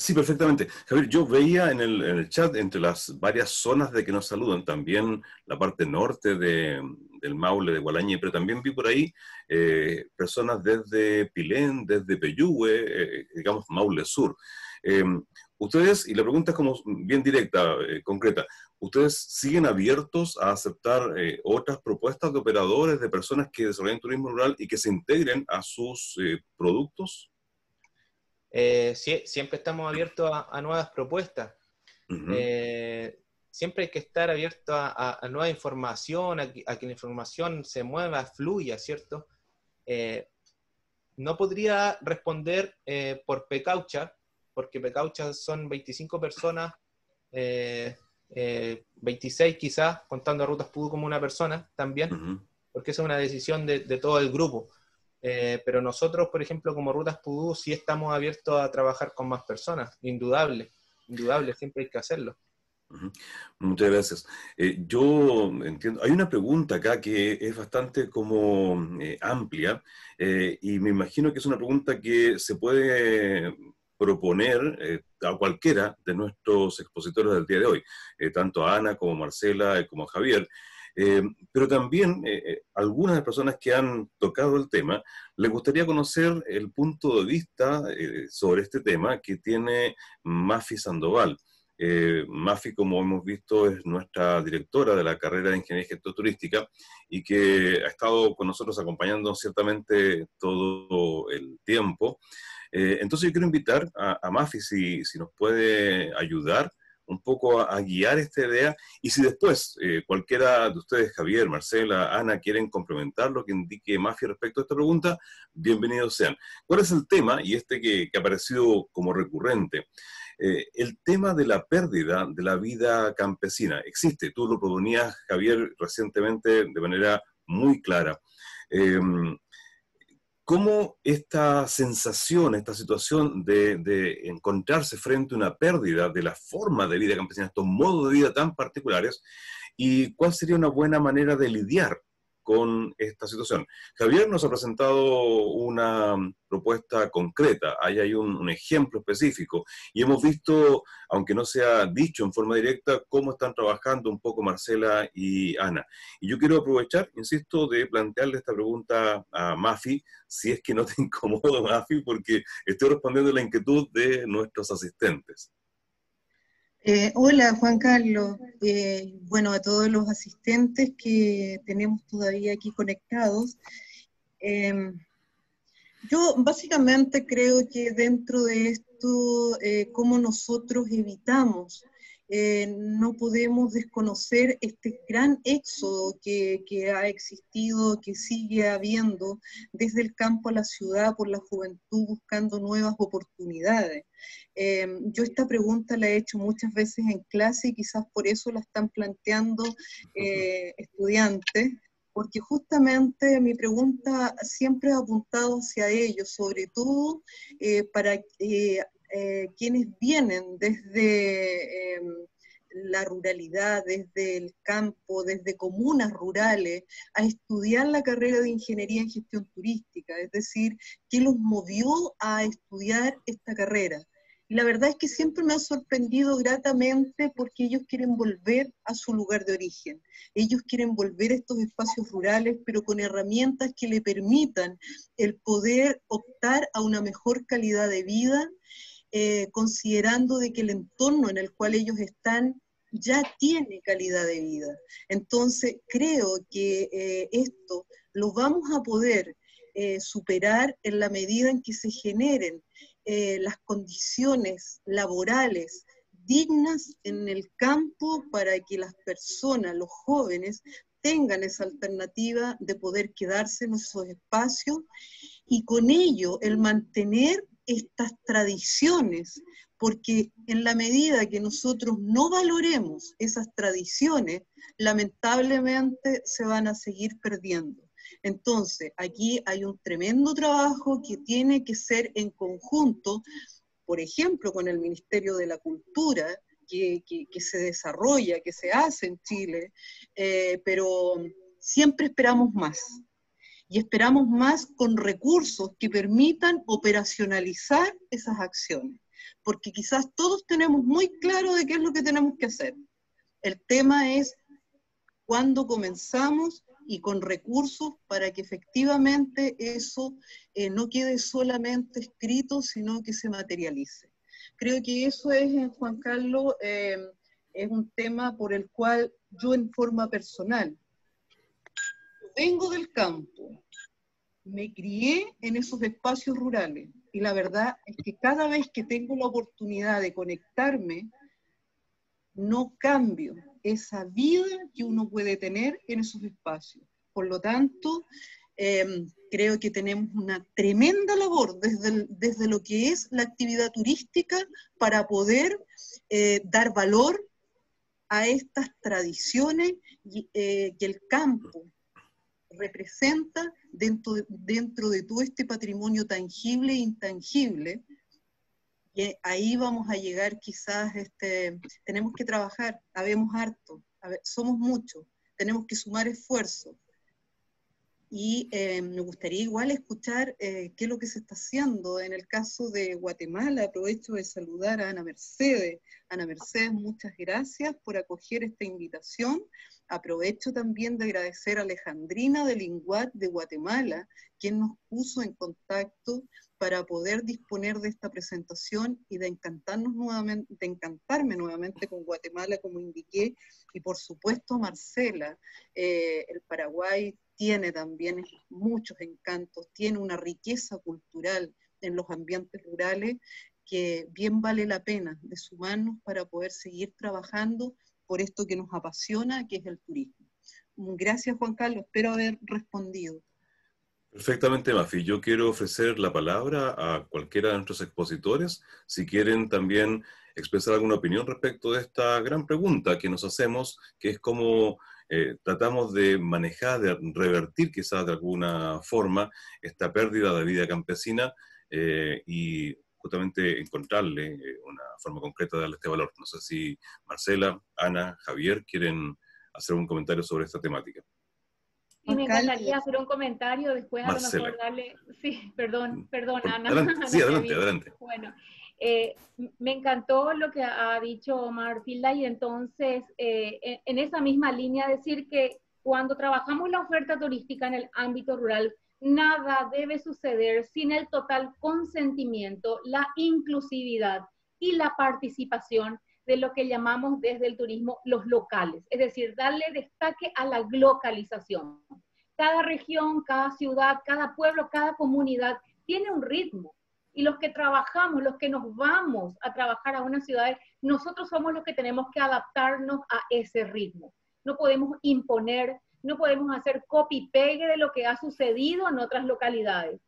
Sí, perfectamente. Javier, yo veía en el, en el, chat, entre las varias zonas de que nos saludan, también la parte norte de, del Maule, de Gualañe, pero también vi por ahí eh, personas desde Pilén, desde Peyúgue, eh, digamos Maule Sur. Em, ustedes, y la pregunta es como bien directa, eh, concreta, ¿ustedes siguen abiertos a aceptar otras propuestas de operadores, de personas que desarrollan turismo rural y que se integren a sus productos? Eh, siempre estamos abiertos a, nuevas propuestas. Eh, siempre hay que estar abierto a, nueva información, a que, la información se mueva, fluya, ¿cierto? Eh, no podría responder por Pecaucha, porque Pecaucha son 25 personas, 26 quizás, contando a Rutas Pudo como una persona también, porque esa es una decisión de todo el grupo. Eh, pero nosotros, por ejemplo, como Rutas Pudú, sí estamos abiertos a trabajar con más personas, indudable, indudable, siempre hay que hacerlo. Muchas gracias. Eh, yo entiendo, hay una pregunta acá que es bastante como eh, amplia y me imagino que es una pregunta que se puede proponer a cualquiera de nuestros expositores del día de hoy, tanto a Ana como a Marcela como a Javier. Eh, pero también eh, eh, algunas personas que han tocado el tema, les gustaría conocer el punto de vista sobre este tema que tiene Mafi Sandoval. Mafi, como hemos visto, es nuestra directora de la carrera de Ingeniería Turística y que ha estado con nosotros acompañando ciertamente todo el tiempo. Entonces yo quiero invitar a, a Mafi si, si nos puede ayudar un poco a, guiar esta idea. Y si después eh, cualquiera de ustedes, Javier, Marcela, Ana, quieren complementar lo que indique Mafia respecto a esta pregunta, bienvenidos sean. ¿Cuál es el tema? Y este que, ha aparecido como recurrente. Eh, el tema de la pérdida de la vida campesina existe. Tú lo proponías, Javier, recientemente de manera muy clara. Eh, cómo esta sensación, esta situación de, encontrarse frente a una pérdida de la forma de vida campesina, estos modos de vida tan particulares, y cuál sería una buena manera de lidiar con esta situación. Javier nos ha presentado una propuesta concreta, ahí hay un, ejemplo específico y hemos visto, aunque no sea dicho en forma directa, cómo están trabajando un poco Marcela y Ana. Y yo quiero aprovechar, insisto, de plantearle esta pregunta a Mafi, si es que no te <laughs> incomodo, Mafi, porque estoy respondiendo a la inquietud de nuestros asistentes. Eh, hola Juan Carlos, eh, bueno, a todos los asistentes que tenemos todavía aquí conectados. Em, yo básicamente creo que dentro de esto, eh, cómo nosotros evitamos eh, no podemos desconocer este gran éxodo que, ha existido, que sigue habiendo desde el campo a la ciudad por la juventud buscando nuevas oportunidades. Eh, yo esta pregunta la he hecho muchas veces en clase y quizás por eso la están planteando eh, estudiantes, porque justamente mi pregunta siempre ha apuntado hacia ellos, sobre todo para eh, quienes vienen desde em, la ruralidad, desde el campo, desde comunas rurales, a estudiar la carrera de ingeniería en gestión turística, es decir, qué los movió a estudiar esta carrera. Y la verdad es que siempre me ha sorprendido gratamente porque ellos quieren volver a su lugar de origen. Ellos quieren volver a estos espacios rurales, pero con herramientas que le permitan el poder optar a una mejor calidad de vida eh, considerando de que el entorno en el cual ellos están ya tiene calidad de vida. Entonces, creo que eh, esto lo vamos a poder eh, superar en la medida en que se generen las condiciones laborales dignas en el campo para que las personas, los jóvenes, tengan esa alternativa de poder quedarse en esos espacios y con ello el mantener estas tradiciones, porque en la medida que nosotros no valoremos esas tradiciones, lamentablemente se van a seguir perdiendo. Entonces, aquí hay un tremendo trabajo que tiene que ser en conjunto, por ejemplo, con el Ministerio de la Cultura, que, se desarrolla, que se hace en Chile, eh, pero siempre esperamos más. Y esperamos más con recursos que permitan operacionalizar esas acciones, porque quizás todos tenemos muy claro de qué es lo que tenemos que hacer. El tema es cuándo comenzamos y con recursos para que efectivamente eso eh, no quede solamente escrito, sino que se materialice. Creo que eso es, eh, Juan Carlos, eh, es un tema por el cual yo en forma personal vengo del campo, me crié en esos espacios rurales y la verdad es que cada vez que tengo la oportunidad de conectarme, no cambio esa vida que uno puede tener en esos espacios. Por lo tanto, em, creo que tenemos una tremenda labor desde, desde, lo que es la actividad turística para poder eh, dar valor a estas tradiciones eh, que el campo representa dentro, dentro de todo este patrimonio tangible e intangible ahí vamos a llegar quizás, este, tenemos que trabajar, habemos harto, somos muchos, tenemos que sumar esfuerzos. Y eh, me gustaría igual escuchar eh, qué es lo que se está haciendo en el caso de Guatemala. Aprovecho de saludar a Ana Mercedes. Ana Mercedes, muchas gracias por acoger esta invitación. Aprovecho también de agradecer a Alejandrina de Linguat de Guatemala, quien nos puso en contacto para poder disponer de esta presentación y de encantarnos nuevamente, de encantarme nuevamente con Guatemala, como indiqué, y por supuesto Marcela. Eh, el Paraguay tiene también muchos encantos, tiene una riqueza cultural en los ambientes rurales que bien vale la pena de sumarnos para poder seguir trabajando por esto que nos apasiona, que es el turismo. Gracias Juan Carlos, espero haber respondido. Perfectamente, Mafi. Yo quiero ofrecer la palabra a cualquiera de nuestros expositores, si quieren también expresar alguna opinión respecto de esta gran pregunta que nos hacemos, que es cómo eh, tratamos de manejar, de revertir quizás de alguna forma esta pérdida de vida campesina eh, y justamente encontrarle eh, una forma concreta de darle este valor. No sé si Marcela, Ana, Javier quieren hacer un comentario sobre esta temática. Sí, me encantaría hacer un comentario, después a lo mejor darle, sí, perdón, perdón, Ana. sí, <laughs> adelante, adelante. Bueno, eh, me encantó lo que ha dicho Omar Filda y entonces eh, en esa misma línea decir que cuando trabajamos la oferta turística en el ámbito rural, nada debe suceder sin el total consentimiento, la inclusividad y la participación de lo que llamamos desde el turismo los locales, es decir, darle destaque a la localización. Cada región, cada ciudad, cada pueblo, cada comunidad tiene un ritmo. Y los que trabajamos, los que nos vamos a trabajar a una ciudad, nosotros somos los que tenemos que adaptarnos a ese ritmo. No podemos imponer, no podemos hacer copy-pegue de lo que ha sucedido en otras localidades.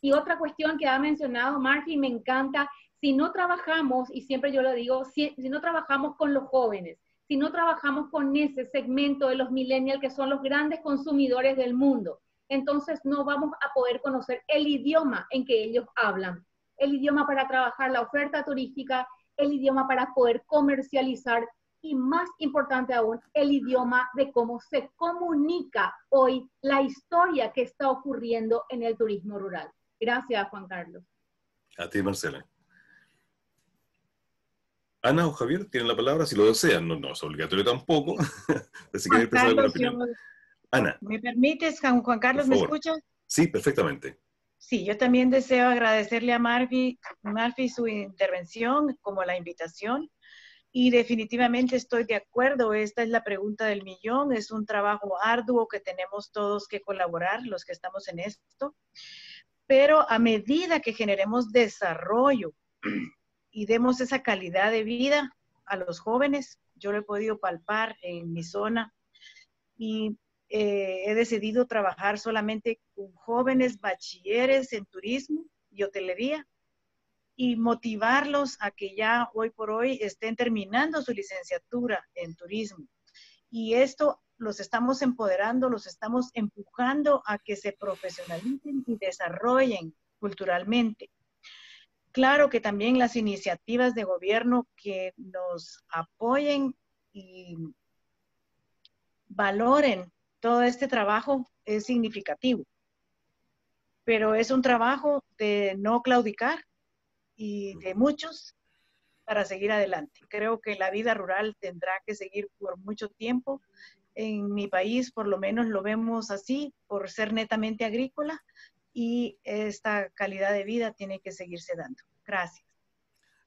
Y otra cuestión que ha mencionado Marky, me encanta, si no trabajamos, y siempre yo lo digo, si, no trabajamos con los jóvenes, si no trabajamos con ese segmento de los millennials que son los grandes consumidores del mundo, entonces no vamos a poder conocer el idioma en que ellos hablan, el idioma para trabajar la oferta turística, el idioma para poder comercializar y más importante aún, el idioma de cómo se comunica hoy la historia que está ocurriendo en el turismo rural. Gracias, Juan Carlos. A ti, Marcela. Ana o Javier tienen la palabra si lo desean, no, no es obligatorio tampoco. <laughs> quieren expresar alguna opinión. Ana. ¿Me permites, Juan Carlos, me escuchas? Sí, perfectamente. Sí, yo también deseo agradecerle a Marfi, Marfi su intervención como la invitación y definitivamente estoy de acuerdo, esta es la pregunta del millón, es un trabajo arduo que tenemos todos que colaborar, los que estamos en esto, pero a medida que generemos desarrollo y demos esa calidad de vida a los jóvenes. Yo lo he podido palpar en mi zona y eh, he decidido trabajar solamente con jóvenes bachilleres en turismo y hotelería y motivarlos a que ya hoy por hoy estén terminando su licenciatura en turismo. Y esto los estamos empoderando, los estamos empujando a que se profesionalicen y desarrollen culturalmente. claro que también las iniciativas de gobierno que nos apoyen y valoren todo este trabajo es significativo. Pero es un trabajo de no claudicar y de muchos para seguir adelante. Creo que la vida rural tendrá que seguir por mucho tiempo. En mi país, por lo menos, lo vemos así, por ser netamente agrícola, y esta calidad de vida tiene que seguirse dando. Gracias.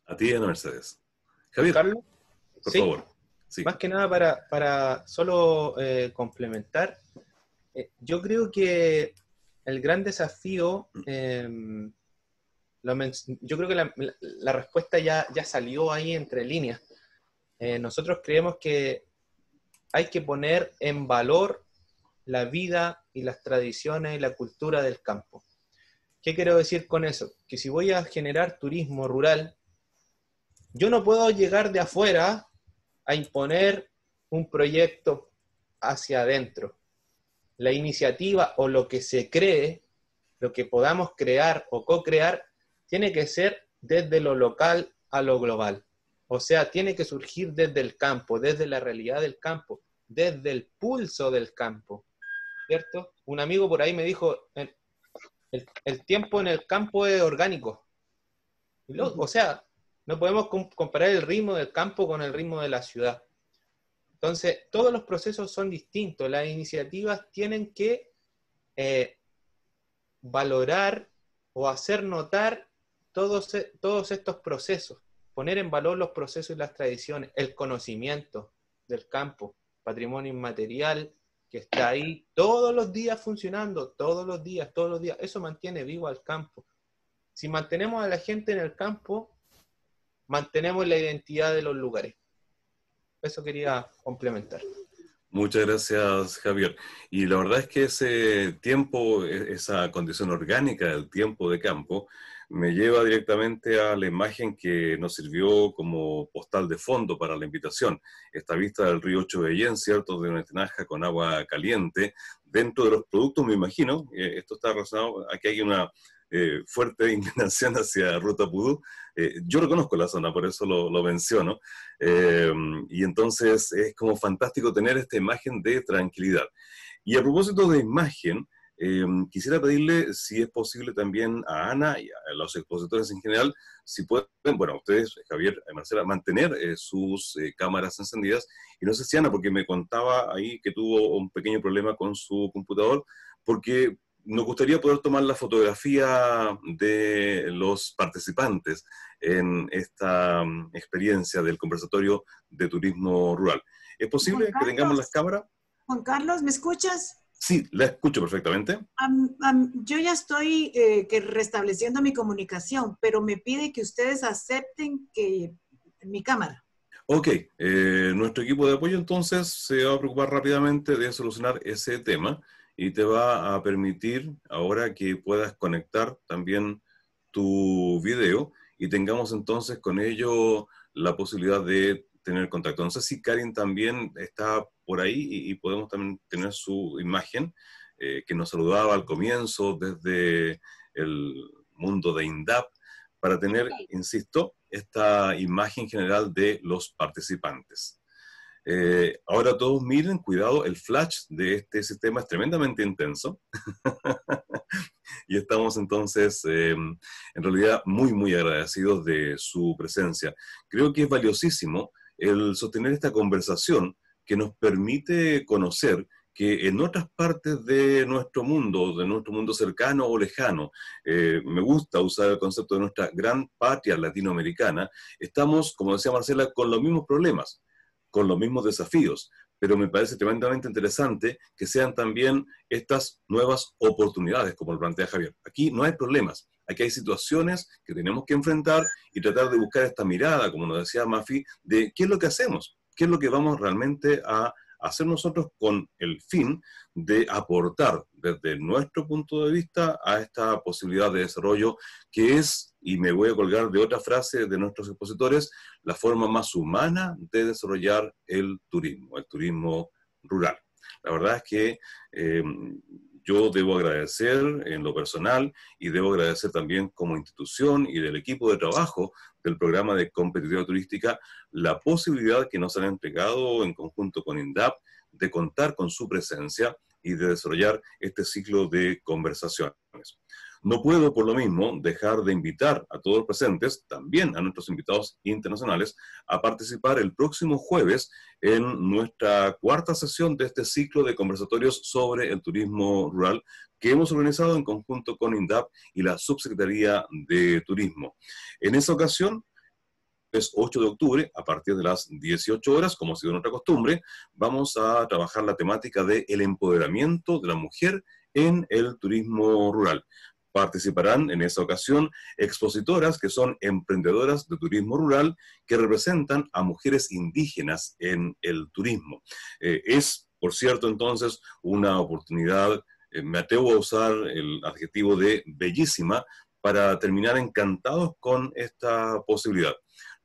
A ti, Ana Mercedes. Javier, Carlos, por sí. favor. Sí. Más que nada para, para solo eh, complementar, eh, yo creo que el gran desafío, eh, yo creo que la respuesta ya, ya salió ahí entre líneas. Eh, nosotros creemos que hay que poner en valor la vida y las tradiciones y la cultura del campo. ¿Qué quiero decir con eso? Que si voy a generar turismo rural, yo no puedo llegar de afuera a imponer un proyecto hacia adentro. La iniciativa o lo que se cree, lo que podamos crear o co-crear, tiene que ser desde lo local a lo global. O sea, tiene que surgir desde el campo, desde la realidad del campo, desde el pulso del campo. ¿Cierto? Un amigo por ahí me dijo, el, tiempo en el campo es orgánico. O sea, no podemos com- comparar el ritmo del campo con el ritmo de la ciudad. Entonces, todos los procesos son distintos. Las iniciativas tienen que eh, valorar o hacer notar todos, e- todos estos procesos, poner en valor los procesos y las tradiciones, el conocimiento del campo, patrimonio inmaterial que está ahí todos los días funcionando, todos los días, todos los días. Eso mantiene vivo al campo. Si mantenemos a la gente en el campo, mantenemos la identidad de los lugares. Eso quería complementar. Muchas gracias, Javier. Y la verdad es que ese tiempo, e- esa condición orgánica del tiempo de campo, me lleva directamente a la imagen que nos sirvió como postal de fondo para la invitación. Esta vista del río Chobellén, ¿cierto? De una tinaja con agua caliente. Dentro de los productos, me imagino, eh, esto está relacionado, aquí hay una eh, fuerte <laughs> inclinación hacia Ruta Pudú. Eh, yo reconozco la zona, por eso lo, lo menciono. Eh, y entonces es como fantástico tener esta imagen de tranquilidad. Y a propósito de imagen, eh, quisiera pedirle si es posible también a Ana y a los expositores en general, si pueden, bueno, ustedes, Javier, Marcela, mantener eh, sus eh, cámaras encendidas. Y no sé si Ana, porque me contaba ahí que tuvo un pequeño problema con su computador, porque nos gustaría poder tomar la fotografía de los participantes en esta um, experiencia del conversatorio de turismo rural. ¿Es posible Juan que tengamos las cámaras? Juan Carlos, ¿me escuchas? Sí, la escucho perfectamente. Am- am, yo ya estoy eh, que restableciendo mi comunicación, pero me pide que ustedes acepten que mi cámara. Ok, eh, nuestro equipo de apoyo entonces se va a preocupar rápidamente de solucionar ese tema y te va a permitir ahora que puedas conectar también tu video y tengamos entonces con ello la posibilidad de tener contacto. No sé si Karin también está por ahí y, y podemos también tener su imagen eh, que nos saludaba al comienzo desde el mundo de INDAP para tener, insisto, esta imagen general de los participantes. Eh, ahora todos miren, cuidado, el flash de este sistema es tremendamente intenso. <laughs> y estamos entonces, eh, en realidad, muy, muy agradecidos de su presencia. Creo que es valiosísimo el sostener esta conversación que nos permite conocer que en otras partes de nuestro mundo, de nuestro mundo cercano o lejano, eh, me gusta usar el concepto de nuestra gran patria latinoamericana, estamos, como decía Marcela, con los mismos problemas, con los mismos desafíos, pero me parece tremendamente interesante que sean también estas nuevas oportunidades, como lo plantea Javier. Aquí no hay problemas, aquí hay situaciones que tenemos que enfrentar y tratar de buscar esta mirada, como nos decía Mafi, de qué es lo que hacemos, qué es lo que vamos realmente a hacer nosotros con el fin de aportar desde nuestro punto de vista a esta posibilidad de desarrollo que es, y me voy a colgar de otra frase de nuestros expositores, la forma más humana de desarrollar el turismo, el turismo rural. La verdad es que eh, yo debo agradecer en lo personal y debo agradecer también como institución y del equipo de trabajo del programa de competitividad turística la posibilidad que nos han entregado en conjunto con INDAP de contar con su presencia y de desarrollar este ciclo de conversaciones. No puedo, por lo mismo, dejar de invitar a todos los presentes, también a nuestros invitados internacionales, a participar el próximo jueves en nuestra cuarta sesión de este ciclo de conversatorios sobre el turismo rural que hemos organizado en conjunto con INDAP y la Subsecretaría de Turismo. En esa ocasión, es 8 de octubre, a partir de las 18 horas, como ha sido nuestra costumbre, vamos a trabajar la temática del el empoderamiento de la mujer en el turismo rural. Participarán en esa ocasión expositoras que son emprendedoras de turismo rural que representan a mujeres indígenas en el turismo. Eh, es, por cierto, entonces, una oportunidad, eh, me atrevo a usar el adjetivo de bellísima, para terminar encantados con esta posibilidad.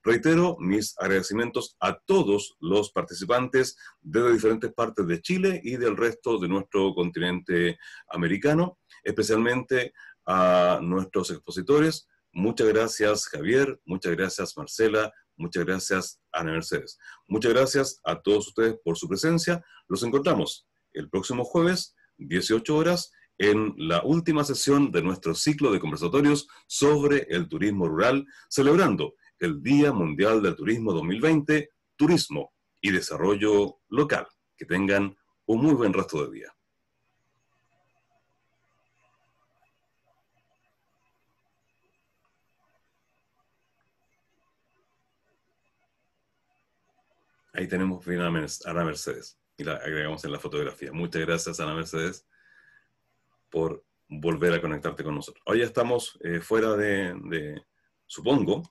Reitero mis agradecimientos a todos los participantes de diferentes partes de Chile y del resto de nuestro continente americano, especialmente a nuestros expositores. Muchas gracias Javier, muchas gracias Marcela, muchas gracias Ana Mercedes. Muchas gracias a todos ustedes por su presencia. Los encontramos el próximo jueves, 18 horas, en la última sesión de nuestro ciclo de conversatorios sobre el turismo rural, celebrando el Día Mundial del Turismo 2020, Turismo y Desarrollo Local. Que tengan un muy buen resto de día. Ahí tenemos a Ana Mercedes y la agregamos en la fotografía. Muchas gracias, Ana Mercedes, por volver a conectarte con nosotros. Hoy ya estamos eh, fuera de, supongo,